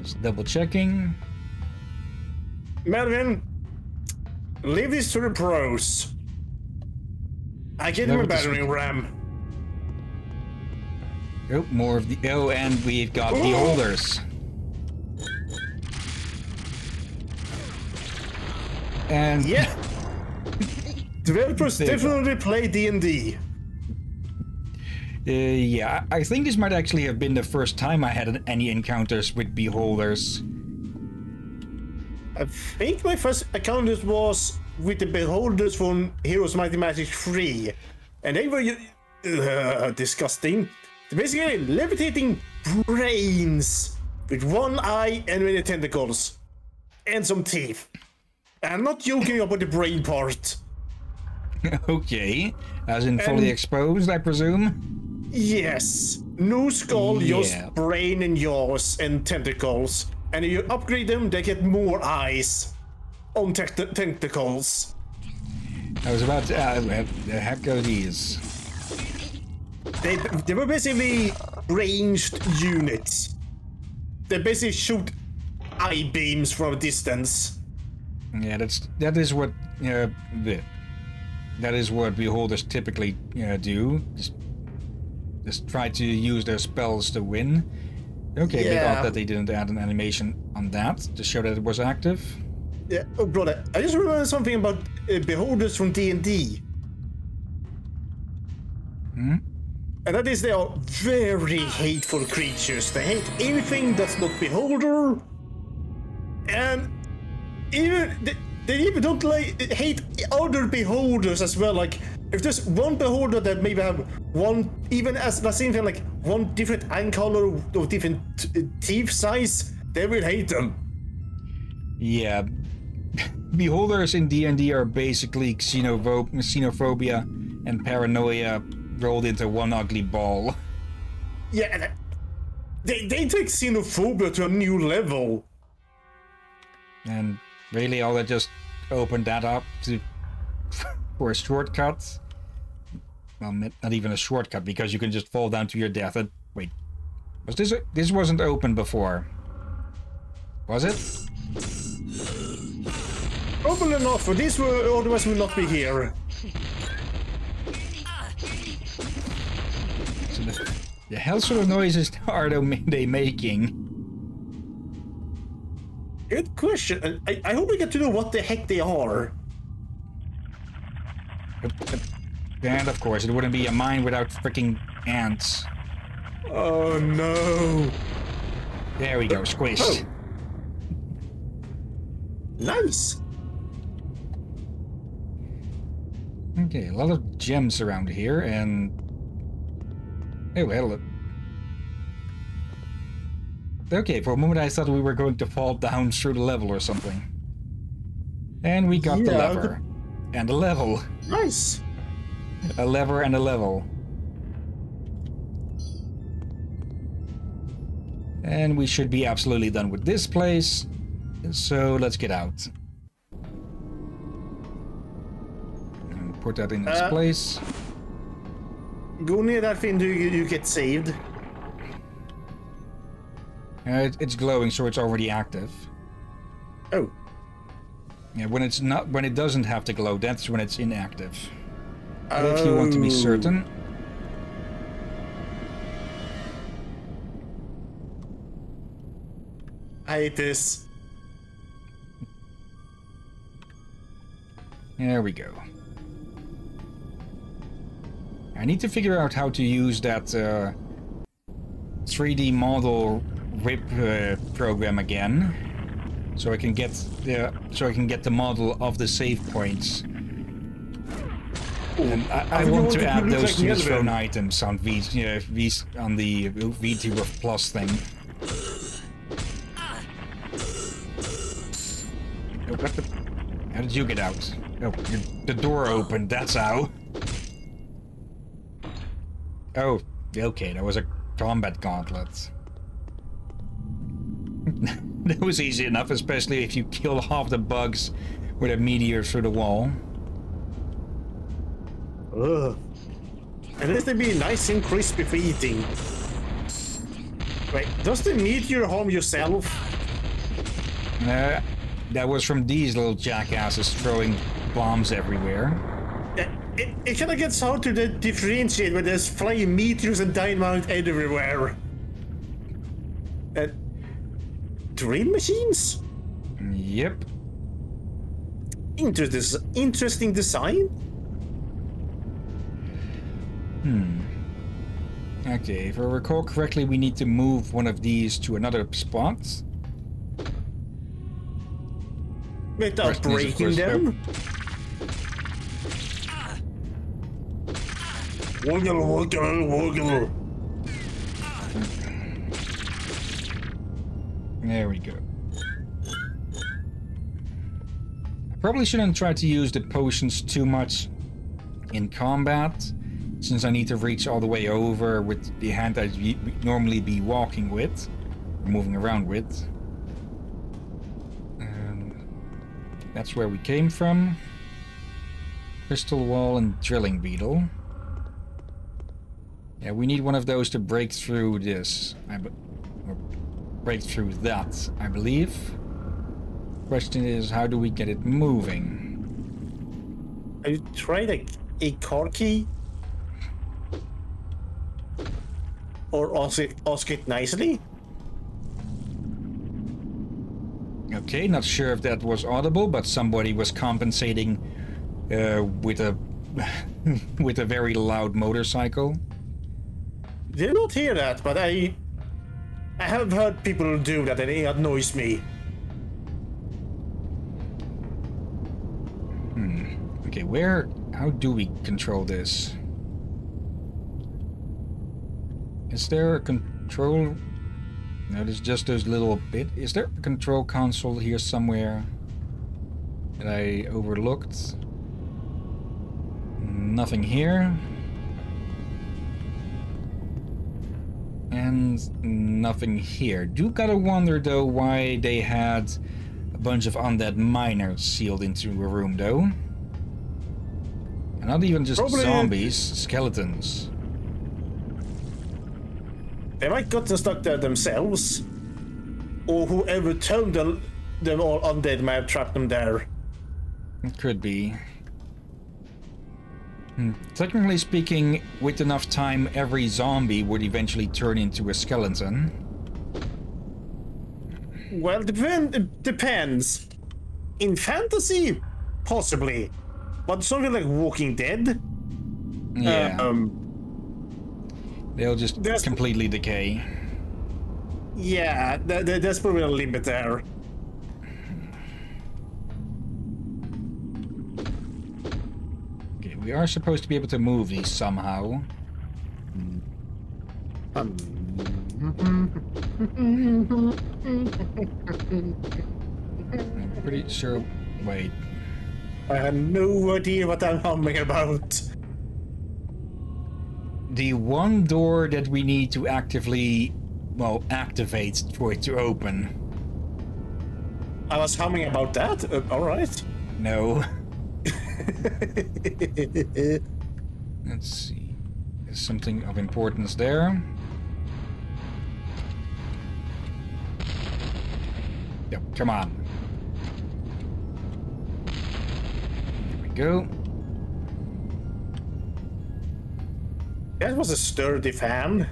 Just double checking. Melvin, leave this to the pros. I get No, him a but this- battering ram. Oh, more of the. Oh, and we've got beholders. And Yeah. Developers There you go. definitely play D&D. Uh, yeah, I think this might actually have been the first time I had any encounters with beholders. I think my first encounter was with the Beholders from Heroes Mighty Magic 3. And they were uh, disgusting. They're basically levitating brains with one eye and many tentacles. And some teeth. I'm not joking about the brain part. okay, as in fully exposed, I presume. Yes. No skull, Yeah. just brain and yours, and tentacles. And if you upgrade them, they get more eyes on tect- tentacles. I was about to. Uh, the heck are these? They, they were basically ranged units. They basically shoot eye beams from a distance. Yeah, that's that is what uh, the, that is what beholders typically uh, do. Just, just try to use their spells to win. Okay, they Yeah. thought that they didn't add an animation on that to show that it was active. Yeah, oh brother, I just remember something about uh, beholders from D and D. Hmm? And that is they are very hateful creatures. They hate anything that's not beholder, and even they, they even don't like hate other beholders as well. Like if there's one beholder that maybe have one even as the same thing like one different eye color or different t- teeth size, they will hate them. Yeah, beholders in D and D are basically xenopho- xenophobia and paranoia rolled into one ugly ball. Yeah, they they take xenophobia to a new level. And really, all that just opened that up to for a shortcut. Well, not even a shortcut because you can just fall down to your death. And wait, was this this wasn't open before? Was it? Open enough. for this will otherwise will not be here. So the, the hell sort of noises are they making? Good question. I, I hope we get to know what the heck they are. And of course, it wouldn't be a mine without freaking ants. Oh no! There we go, squished. Oh. Nice. Okay, a lot of gems around here, and oh well. Okay, for a moment I thought we were going to fall down through the level or something. And we got the Yeah, lever. And the level. Nice. A lever and a level. And we should be absolutely done with this place. So let's get out. And put that in its Uh, place. Go near that thing. Do you, you get saved? Uh, it, it's glowing, so it's already active. Oh. Yeah, when it's not, when it doesn't have to glow, that's when it's inactive. But if you want to be Oh. certain, I hate this. there we go. I need to figure out how to use that uh, 3D model rip uh, program again, so I can get the so I can get the model of the save points. And I, I want to add those like to the thrown items on V, uh, v on the VTuber Plus thing. Oh, what the? How did you get out? Oh, you- the door opened. That's how. Oh, okay. That was a combat gauntlet. that was easy enough, especially if you kill half the bugs with a meteor through the wall. Ugh. And let them be nice and crispy for eating. Wait, does the meteor harm yourself? Uh, that was from these little jackasses throwing bombs everywhere. Uh, It, it kind of gets hard to differentiate when there's flying meteors and dynamite everywhere. Uh, drill machines? Yep. Interest, interesting design. Hmm. Okay, if I recall correctly, we need to move one of these to another spot. Without Question is, of breaking course, them. Woggle, woggle, woggle. There we go. I probably shouldn't try to use the potions too much in combat, since I need to reach all the way over with the hand I'd normally be walking with, moving around with. And that's where we came from. Crystal wall and drilling beetle. Yeah, we need one of those to break through this. I break through that, I believe. Question is, how do we get it moving? You tried a, a car key? Or ask it, nicely? Okay, not sure if that was audible, but somebody was compensating uh, with a with a very loud motorcycle. Did not hear that, but I I have heard people do that and it annoys me. Okay, where? How do we control this? Is there a control? No, there's just those little bit. Is there a control console here somewhere that I overlooked? Nothing here. And nothing here. Do gotta wonder though why they had a bunch of undead miners sealed into a room though. And not even just Probably- zombies, skeletons. They might gotten stuck there themselves. Or whoever told them, them all undead may have trapped them there. It could be. Hmm. Technically speaking, with enough time, every zombie would eventually turn into a skeleton. Well, depend depends. In fantasy, possibly, but something like Walking Dead. Yeah. Uh, um, They'll just there's- completely decay. yeah, th- th- there's probably a limit there. Okay, we are supposed to be able to move these somehow. Um, I'm pretty sure. Wait. I have no idea what I'm humming about. The one door that we need to actively, well, activate for it to open. I was humming about that. Uh, all right. No. Let's see. There's something of importance there. Yep, come on. There we go. That was a sturdy fan.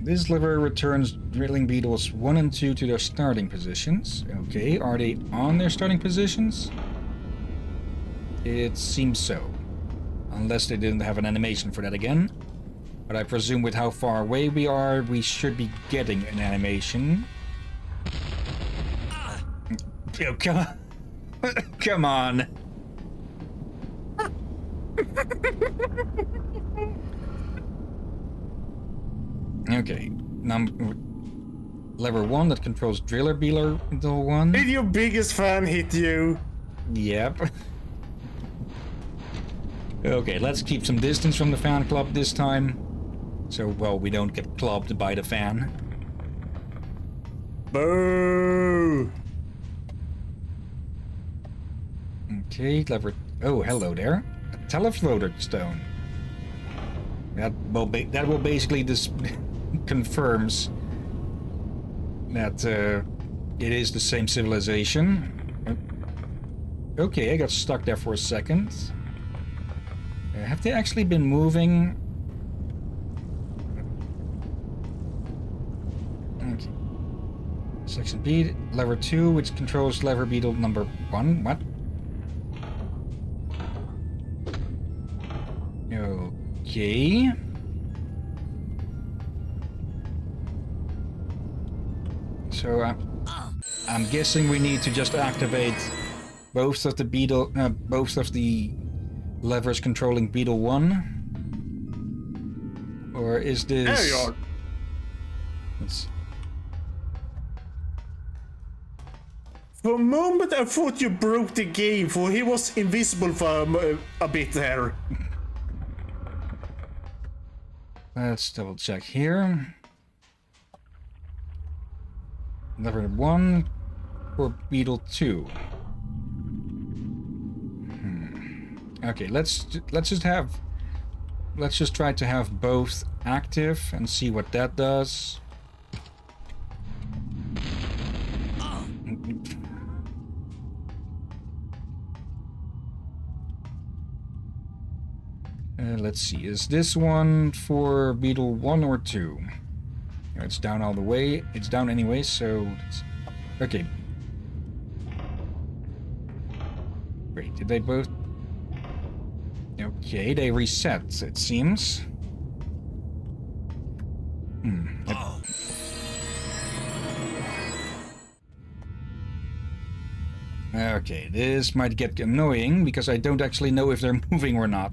This lever returns drilling beetles 1 and 2 to their starting positions. Okay, are they on their starting positions? It seems so. Unless they didn't have an animation for that again. But I presume with how far away we are, we should be getting an animation. Ah. Oh, come on. come on. Okay, number lever one that controls driller beeler the one. Did your biggest fan hit you? Yep. okay, let's keep some distance from the fan club this time. So, well, we don't get clubbed by the fan. Boo! Okay, lever. Oh, hello there. A telefloater stone. That will that will basically dis confirms that uh, it is the same civilization. Okay, I got stuck there for a second. Uh, have they actually been moving? Okay. Section B, lever 2, which controls lever beetle number 1. What? Okay. So I'm, I'm guessing we need to just activate both of the beetle, uh, both of the levers controlling beetle one. Or is this? There you are. Let's- For a moment, I thought you broke the game, for he was invisible for a, a bit there. Let's double check here. Lever 1 or Beetle 2. Hmm. Okay, let's let's just have let's just try to have both active and see what that does. Uh, let's see, is this one for Beetle 1 or 2? It's down all the way. It's down anyway, so it's... okay. Wait, did they both? Okay, they reset. It seems. Hmm. it- Okay, this might get annoying because I don't actually know if they're moving or not.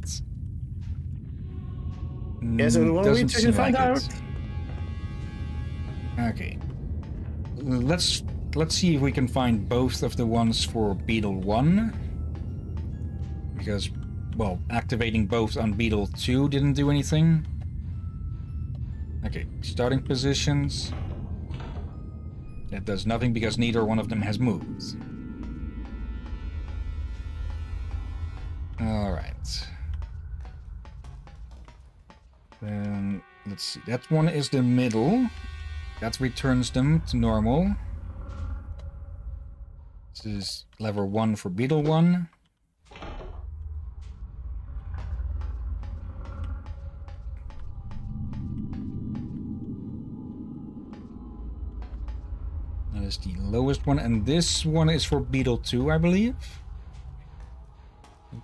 Yeah, so Mm, why don't we doesn't check seem and find like out? it. Okay. Let's let's see if we can find both of the ones for Beetle 1. Because, well, activating both on Beetle 2 didn't do anything. Okay, starting positions. That does nothing because neither one of them has moved. Alright. Then, let's see. That one is the middle. That returns them to normal. This is lever 1 for Beetle 1. That is the lowest one, and this one is for Beetle 2, I believe.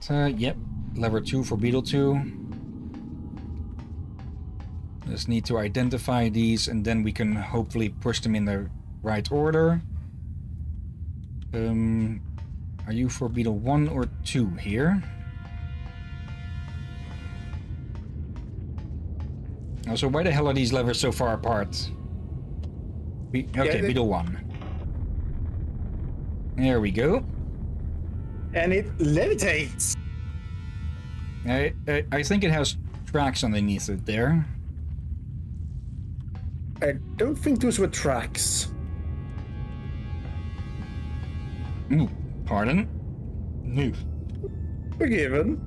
Uh, yep, lever 2 for Beetle 2. Just need to identify these and then we can hopefully push them in the right order. Um, are you for Beetle 1 or 2 here? Also, why the hell are these levers so far apart? Be okay, yeah, Beetle 1. There we go. And it levitates! I, I, I think it has tracks underneath it there. I don't think those were tracks. Ooh, pardon? No. Forgiven.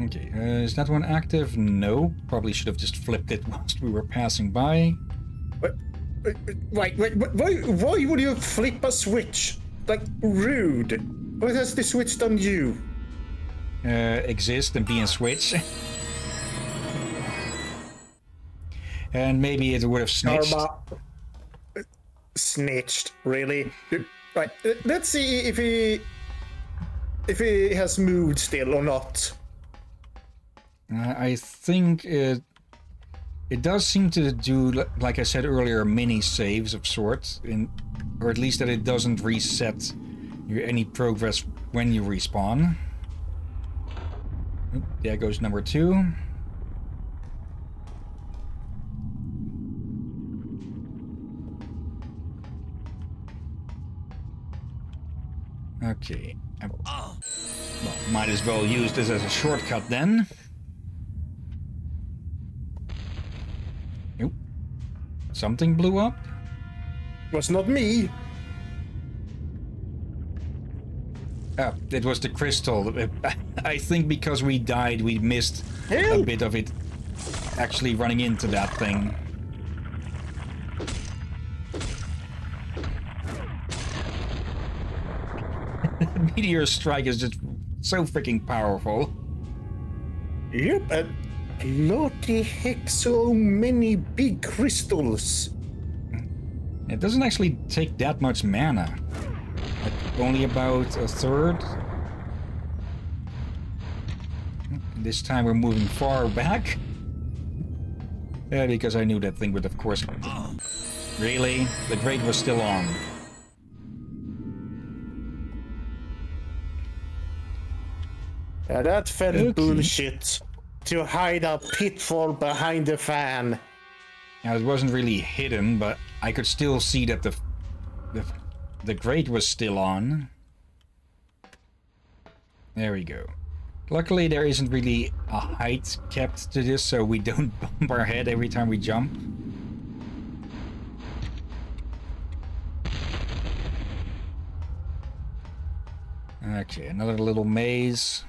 Okay, uh, is that one active? No. Probably should have just flipped it whilst we were passing by. What? Wait, wait, why, why would you flip a switch? Like, rude. What has the switch done you? Uh, exist and be in switch. and maybe it would have snitched. Snitched, really? Right, let's see if he if he has moved still or not. Uh, I think it it does seem to do, like I said earlier, mini saves of sorts, in, or at least that it doesn't reset your any progress when you respawn. There goes number two. Okay. Well, might as well use this as a shortcut then. Nope. Something blew up? It Was not me. Oh, it was the crystal. I think because we died, we missed Hell. a bit of it actually running into that thing. Meteor Strike is just so freaking powerful. Yep, and bloody heck, so many big crystals. It doesn't actually take that much mana. Like only about a third. This time we're moving far back. Yeah, because I knew that thing would of course... Um. Really? The grate was still on. Yeah, that felt okay. bullshit. To hide a pitfall behind the fan. Yeah, it wasn't really hidden, but I could still see that the the, the grate was still on. There we go. Luckily, there isn't really a height kept to this, so we don't bump our head every time we jump. Okay, another little maze.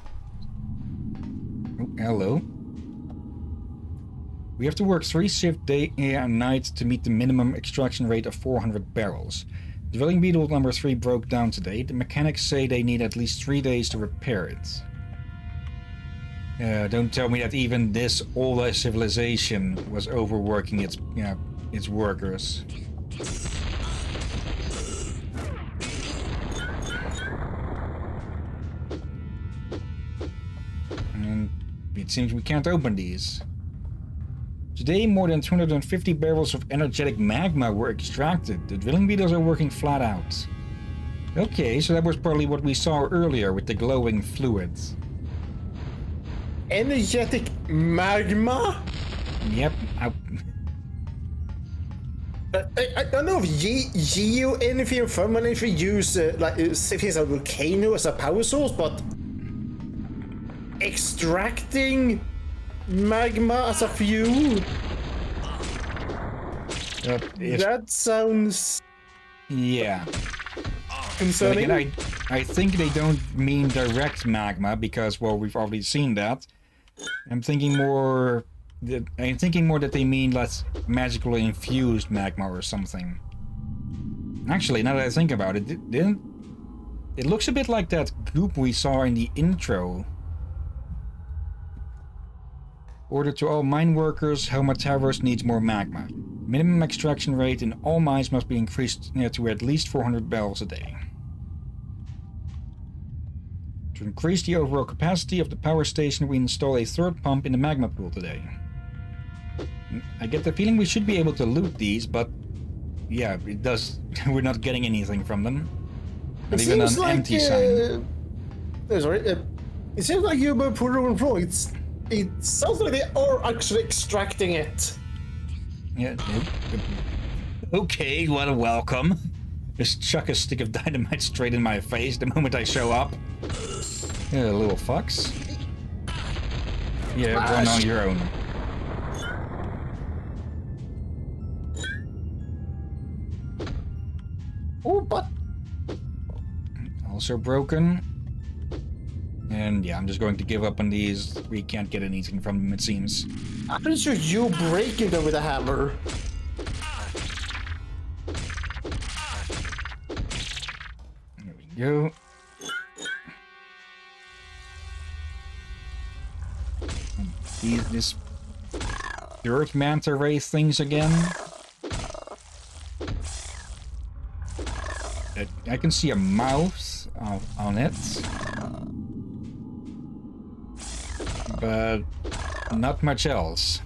Hello. We have to work three shift day and night to meet the minimum extraction rate of 400 barrels. Drilling beetle number 3 broke down today. The mechanics say they need at least 3 days to repair it. Uh, don't tell me that even this older civilization was overworking its, know, its workers. It seems we can't open these. Today, more than 250 barrels of energetic magma were extracted. The drilling beetles are working flat out. Okay, so that was probably what we saw earlier with the glowing fluids. Energetic magma? Yep. I... Uh, I, I, don't know if Geo anything from if we use uh, like uh, if it's a volcano as a power source, but extracting magma as a fuel? Uh, that sounds... Yeah. Concerning? Again, I, I think they don't mean direct magma because, well, we've already seen that. I'm thinking more... That, I'm thinking more that they mean less magically infused magma or something. Actually, now that I think about it, it didn't... It looks a bit like that goop we saw in the intro. Order to all mine workers, Helma Tavros needs more magma. Minimum extraction rate in all mines must be increased uh, to at least 400 barrels a day. To increase the overall capacity of the power station, we install a third pump in the magma pool today. I get the feeling we should be able to loot these, but yeah, it does. We're not getting anything from them. Not It even an seems like, empty sign. uh, uh, sorry. Uh, it seems like you were proven wrong. It's it sounds like they are actually extracting it. Yeah. Okay, what a welcome. Just chuck a stick of dynamite straight in my face the moment I show up. Yeah, little fucks. Yeah, one on your own. Oh, but Also broken. And yeah, I'm just going to give up on these. We can't get anything from them, it seems. I'm pretty sure you breaking them with a hammer. There we go. And These, this dirt manta ray things again. I, I can see a mouth on, on it. But not much else.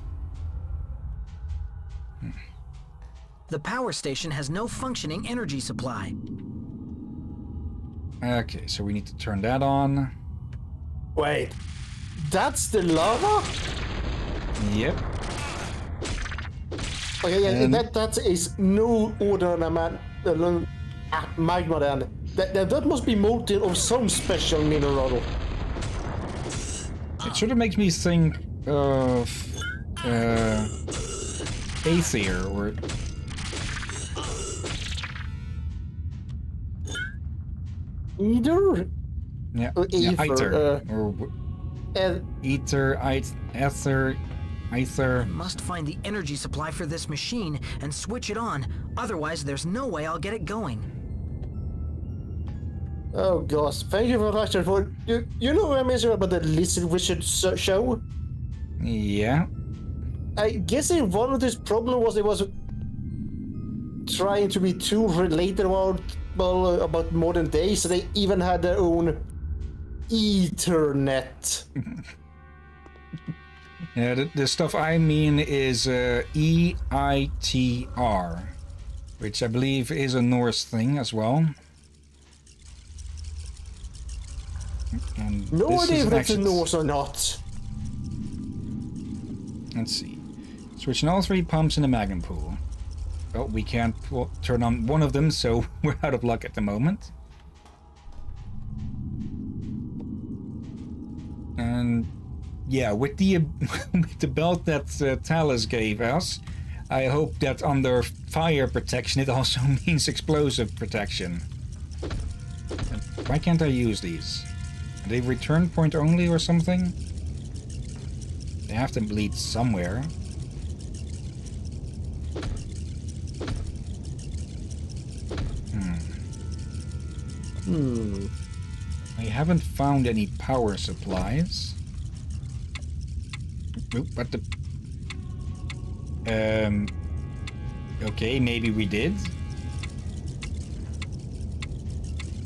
The power station has no functioning energy supply. Okay, so we need to turn that on. Wait, that's the lava? Yep. Okay, yeah, And- that that is no ordinary man, uh, ah, magma then. That, that, that must be molten of some special mineral. It sort of makes me think of uh, Aether or Either yeah, Uh, yeah Aether, Aether uh, or w- and Ether, Ether, Aether. Must find the energy supply for this machine and switch it on. Otherwise, there's no way I'll get it going. Oh gosh, thank you for that. For you, you know what I mentioned about the Lizard Wizard show? Yeah, I guess one of this problem was it was trying to be too related about well, about modern day, so they even had their own Ethernet. yeah. The, the stuff I mean is uh, EITR, which I believe is a Norse thing as well. And No idea if that's a. Norse or not. Let's see. Switching all three pumps in the magma pool. Oh, we can't turn on one of them, so we're out of luck at the moment. And yeah, with the with the belt that uh, Talus gave us, I hope that under fire protection it also means explosive protection. Why can't I use these? They return point only or something? They have to bleed somewhere. Hmm. I haven't found any power supplies. Oop, What the? Um. Okay, maybe we did.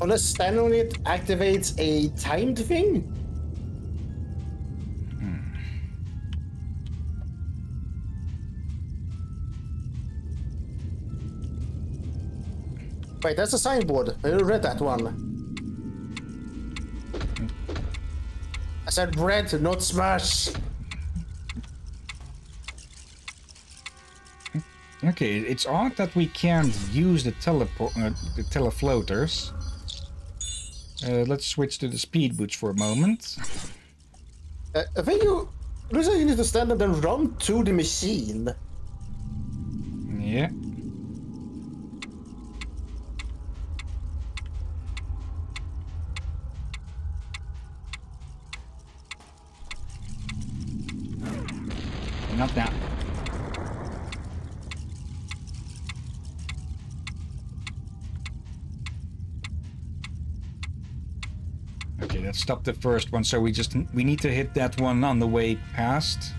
Unless stand on it activates a timed thing? Wait, that's a signboard. I read that one. I said red, not smash. Okay, it's odd that we can't use the telepo uh, the telefloaters. Uh, let's switch to the speed boots for a moment. Uh, I think you. Like you need to stand up and run to the machine. Yeah. Not that. Let's stop the first one. So we just we need to hit that one on the way past.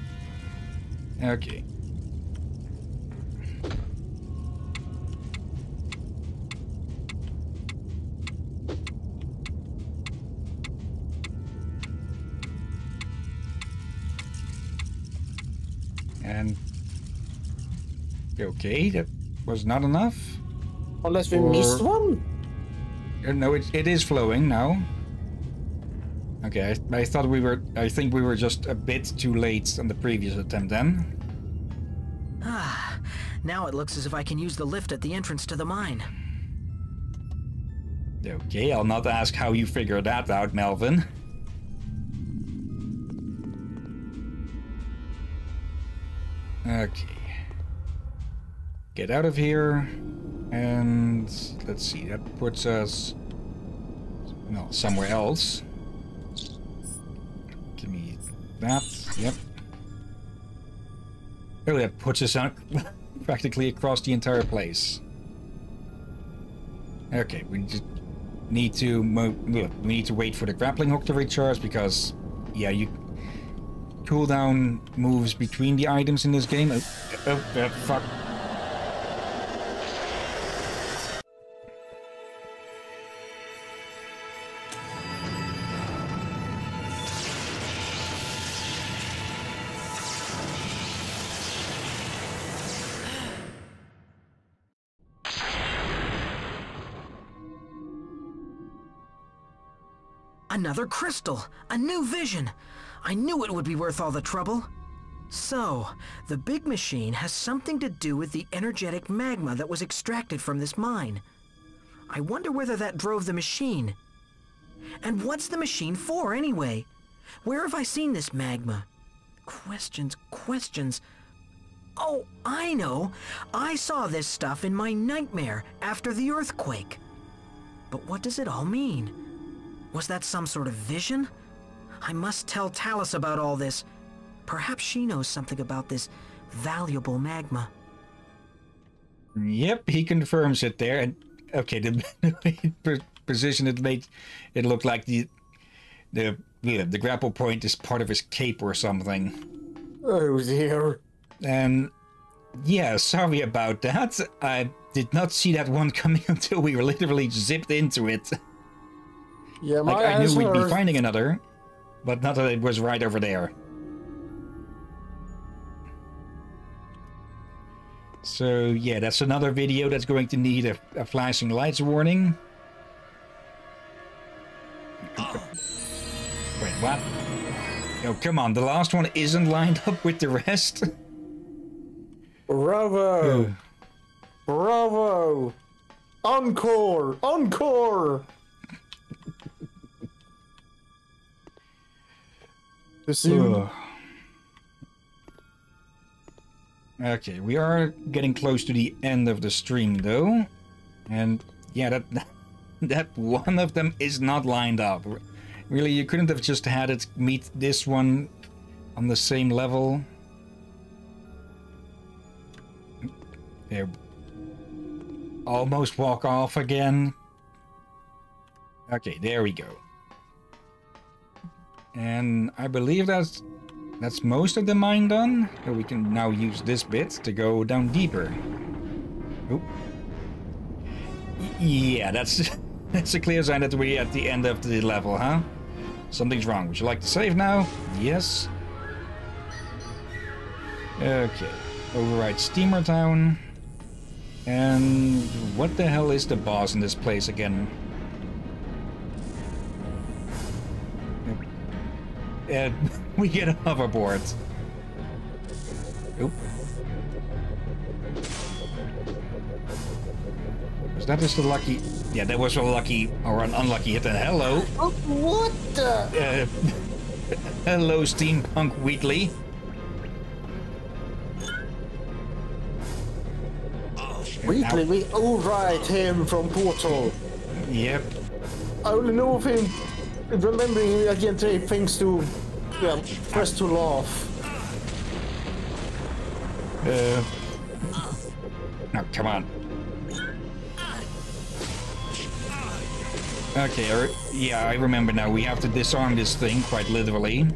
Okay. And okay, that was not enough. Unless we or... missed one. Uh, no, it, it is flowing now. Okay, I, I thought we were. I think we were just a bit too late on the previous attempt then. Ah, now it looks as if I can use the lift at the entrance to the mine. Okay, I'll not ask how you figured that out, Melvin. Okay. Get out of here. And let's see, that puts us no, somewhere else. That. Yep. Oh, that puts us out practically across the entire place. Okay, we just need to mo- yeah, we need to wait for the grappling hook to recharge because yeah you cooldown moves between the items in this game oh, oh uh, fuck Another crystal! A new vision! I knew it would be worth all the trouble. So, the big machine has something to do with the energetic magma that was extracted from this mine. I wonder whether that drove the machine. And what's the machine for, anyway? Where have I seen this magma? Questions, questions. Oh, I know! I saw this stuff in my nightmare after the earthquake. But what does it all mean? Was that some sort of vision? I must tell Talus about all this. Perhaps she knows something about this valuable magma. yep he confirms it there and okay the, the position it made it looked like the the yeah, the grapple point is part of his cape or something Oh dear. And yeah, sorry about that. I did not see that one coming until we were literally zipped into it. Yeah, my Like I knew we'd be finding another, but not that it was right over there. So yeah, that's another video that's going to need a, a flashing lights warning. Wait, what? Oh, come on, the last one isn't lined up with the rest? Bravo! Bravo! Encore! Encore! See, Ugh. Okay, we are getting close to the end of the stream though. And yeah, that that one of them is not lined up. Really, you couldn't have just had it meet this one on the same level. There. Almost walk off again. Okay, there we go. And I believe that's that's most of the mine done. So we can now use this bit to go down deeper. Oop. Yeah, that's that's a clear sign that we're at the end of the level, huh? Something's wrong. Would you like to save now? Yes. Okay. Override Steamer Town. And what the hell is the boss in this place again? And we get hoverboards. hoverboard. Oop. Was that just a lucky... Yeah, that was a lucky or an unlucky hit. And hello. Oh, what the? Uh, hello, Steampunk Wheatley. Wheatley, we override him from Portal. Yep. I only know of him remembering again thanks to yeah, press to laugh. Uh, no, come on. Okay, er, yeah, I remember now. We have to disarm this thing, quite literally.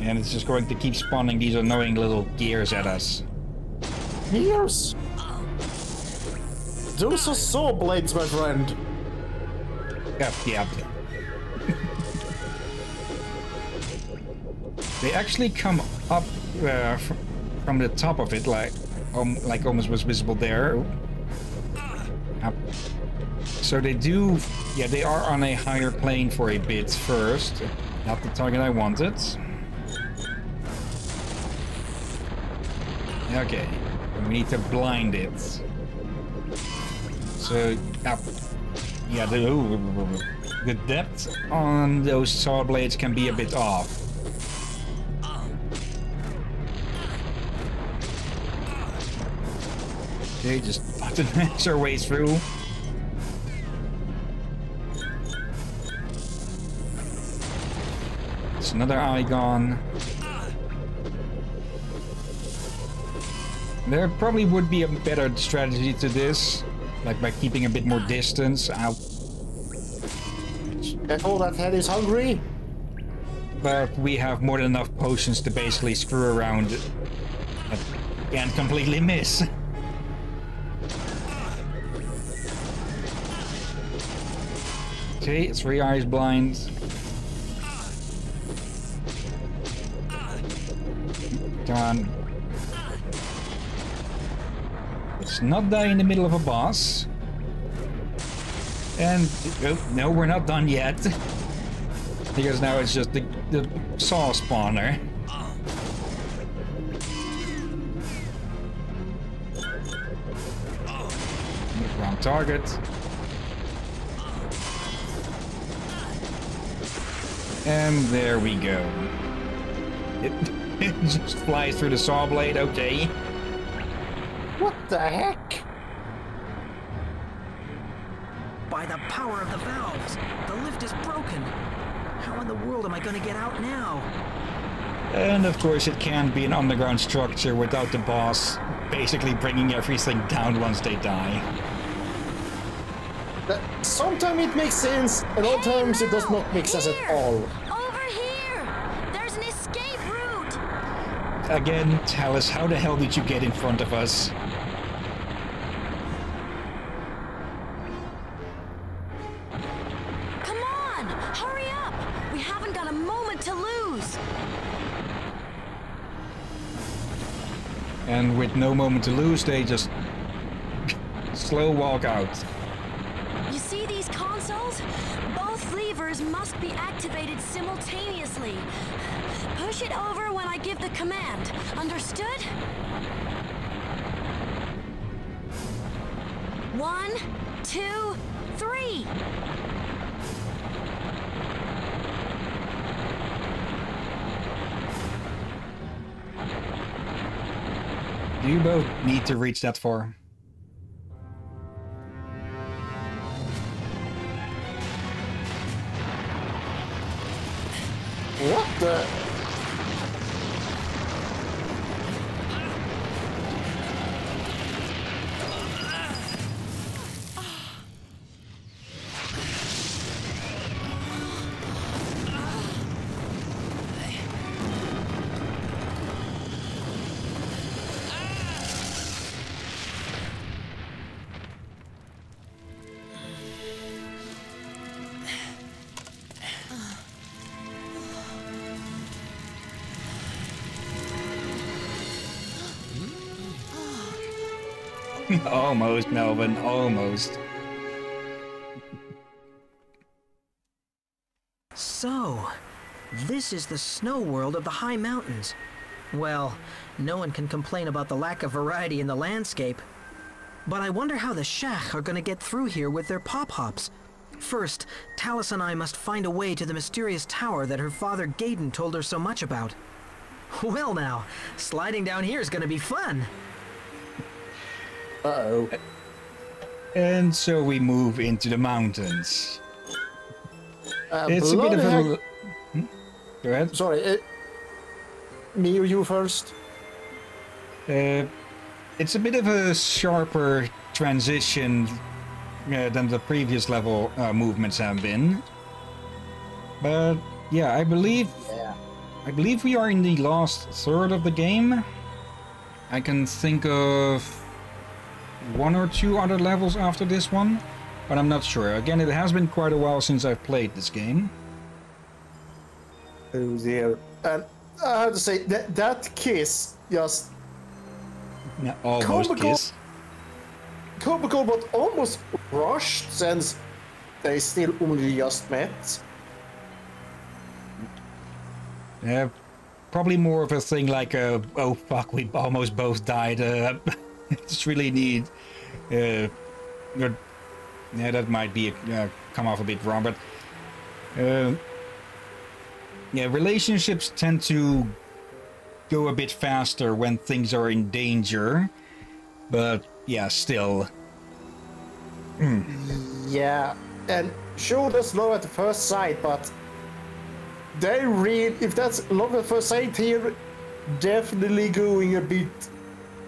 And it's just going to keep spawning these annoying little gears at us. Years? Those are saw blades, my friend. Yep, yep. they actually come up uh, from the top of it, like um, like almost was visible there. So they do, yeah, they are on a higher plane for a bit first. Not the target I wanted. Okay, we need to blind it. So, up. Yeah, the, the depth on those saw blades can be a bit off. Okay, just button mash our way through. It's another eye gone. There probably would be a better strategy to this, like by keeping a bit more distance out. Careful, that head is hungry. But we have more than enough potions to basically screw around and completely miss. Okay, three eyes blind. Come on. Let's not die in the middle of a boss. And oh, no, we're not done yet. because now it's just the, the saw spawner. Wrong target. And there we go. It, it just flies through the saw blade, okay. What the heck? Power of the valves, the lift is broken. How in the world am I going to get out now? And of course it can't be an underground structure without the boss basically bringing everything down once they die. That, sometimes it makes sense, and other times it does not make sense at all. Over here! There's an escape route! Again, tell us, how the hell did you get in front of us? With no moment to lose, they just slow walk out. You see these consoles? Both levers must be activated simultaneously. Push it over when I give the command. Understood? One, two, three. You both need to reach that far? Almost, Melvin, almost. So, this is the snow world of the high mountains. Well, no one can complain about the lack of variety in the landscape. But I wonder how the Shach are gonna get through here with their pop-hops. First, Talus and I must find a way to the mysterious tower that her father Gaydon told her so much about. Well now, sliding down here is gonna be fun. Uh-oh. And so we move into the mountains. Uh, it's a bit of a... Hmm? Go ahead. Sorry, uh, me or you first? Uh, it's a bit of a sharper transition uh, than the previous level uh, movements have been. But yeah, I believe Yeah. I believe we are in the last third of the game. I can think of one or two other levels after this one, but I'm not sure. Again, it has been quite a while since I've played this game. Oh dear. And I have to say that that kiss just Yeah, almost Comical. kiss. comical but almost rushed since they still only just met. Yeah, probably more of a thing like, uh, oh fuck, we almost both died. Uh, just really need. Uh, yeah, that might be uh, come off a bit wrong, but uh, yeah, relationships tend to go a bit faster when things are in danger. But yeah, still, Yeah, and sure, that's love at the first sight, but they read if that's love at first sight here, definitely going a bit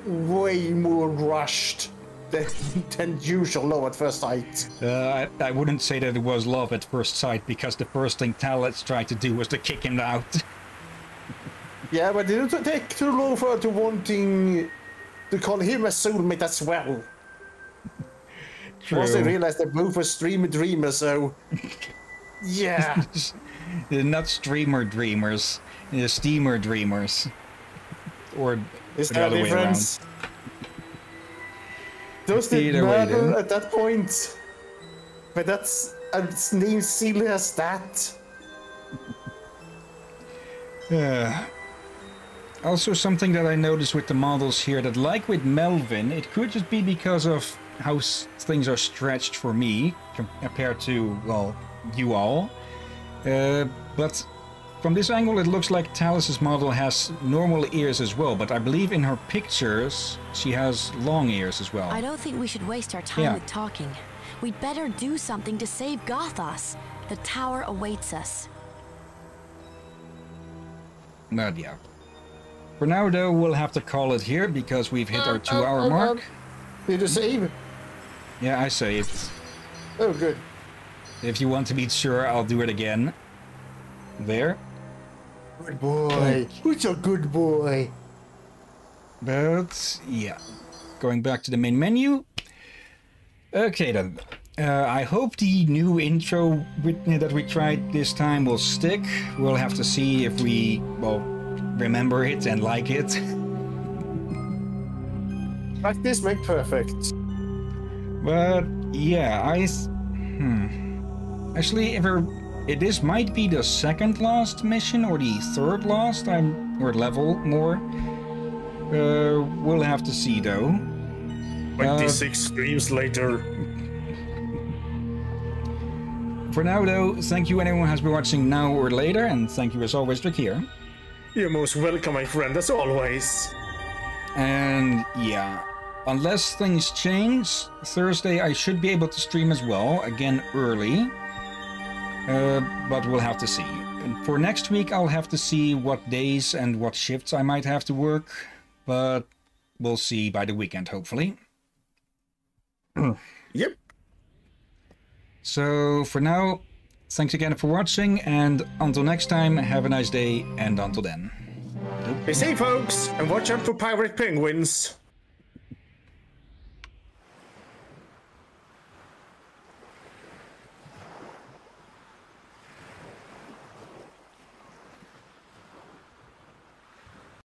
way more rushed than, than usual love at first sight. uh, I, I wouldn't say that it was love at first sight because the first thing Talets tried to do was to kick him out. Yeah, but it didn't take too long for her to wanting to call him a soulmate as well. True. Once they realized they both were streamer dreamers, so yeah. Not streamer dreamers, they're steamer dreamers. Or Is the there a difference? Those didn't way, matter at that point. But that's as name silly as that. Uh, also, something that I noticed with the models here that, like with Melvin, it could just be because of how s- things are stretched for me compared to, well, you all. Uh, but from this angle, it looks like Talus's model has normal ears as well, but I believe in her pictures, she has long ears as well. I don't think we should waste our time Yeah. with talking. We'd better do something to save Gothos. The tower awaits us. But yeah. For now, though, we'll have to call it here because we've hit our two hour mark. Did you save? Yeah, I say it. Oh, good. If you want to be sure, I'll do it again. There. Good boy. Who's a good boy? But yeah. Going back to the main menu. Okay then. Uh, I hope the new intro that we tried this time will stick. We'll have to see if we, well, remember it and like it. Practice make perfect. But yeah, I. Hmm. Actually, if er, it this might be the second last mission or the third last. I'm or level more. Uh, we'll have to see though. 26 streams later. For now, though, thank you anyone who has been watching now or later, and thank you as always, Drakir. You're most welcome, my friend, as always. And yeah, unless things change, Thursday I should be able to stream as well, again early. Uh, but we'll have to see. And for next week, I'll have to see what days and what shifts I might have to work, but we'll see by the weekend, hopefully. Yep. So for now, thanks again for watching, and until next time, have a nice day, and until then. Be safe, folks, and watch out for pirate penguins.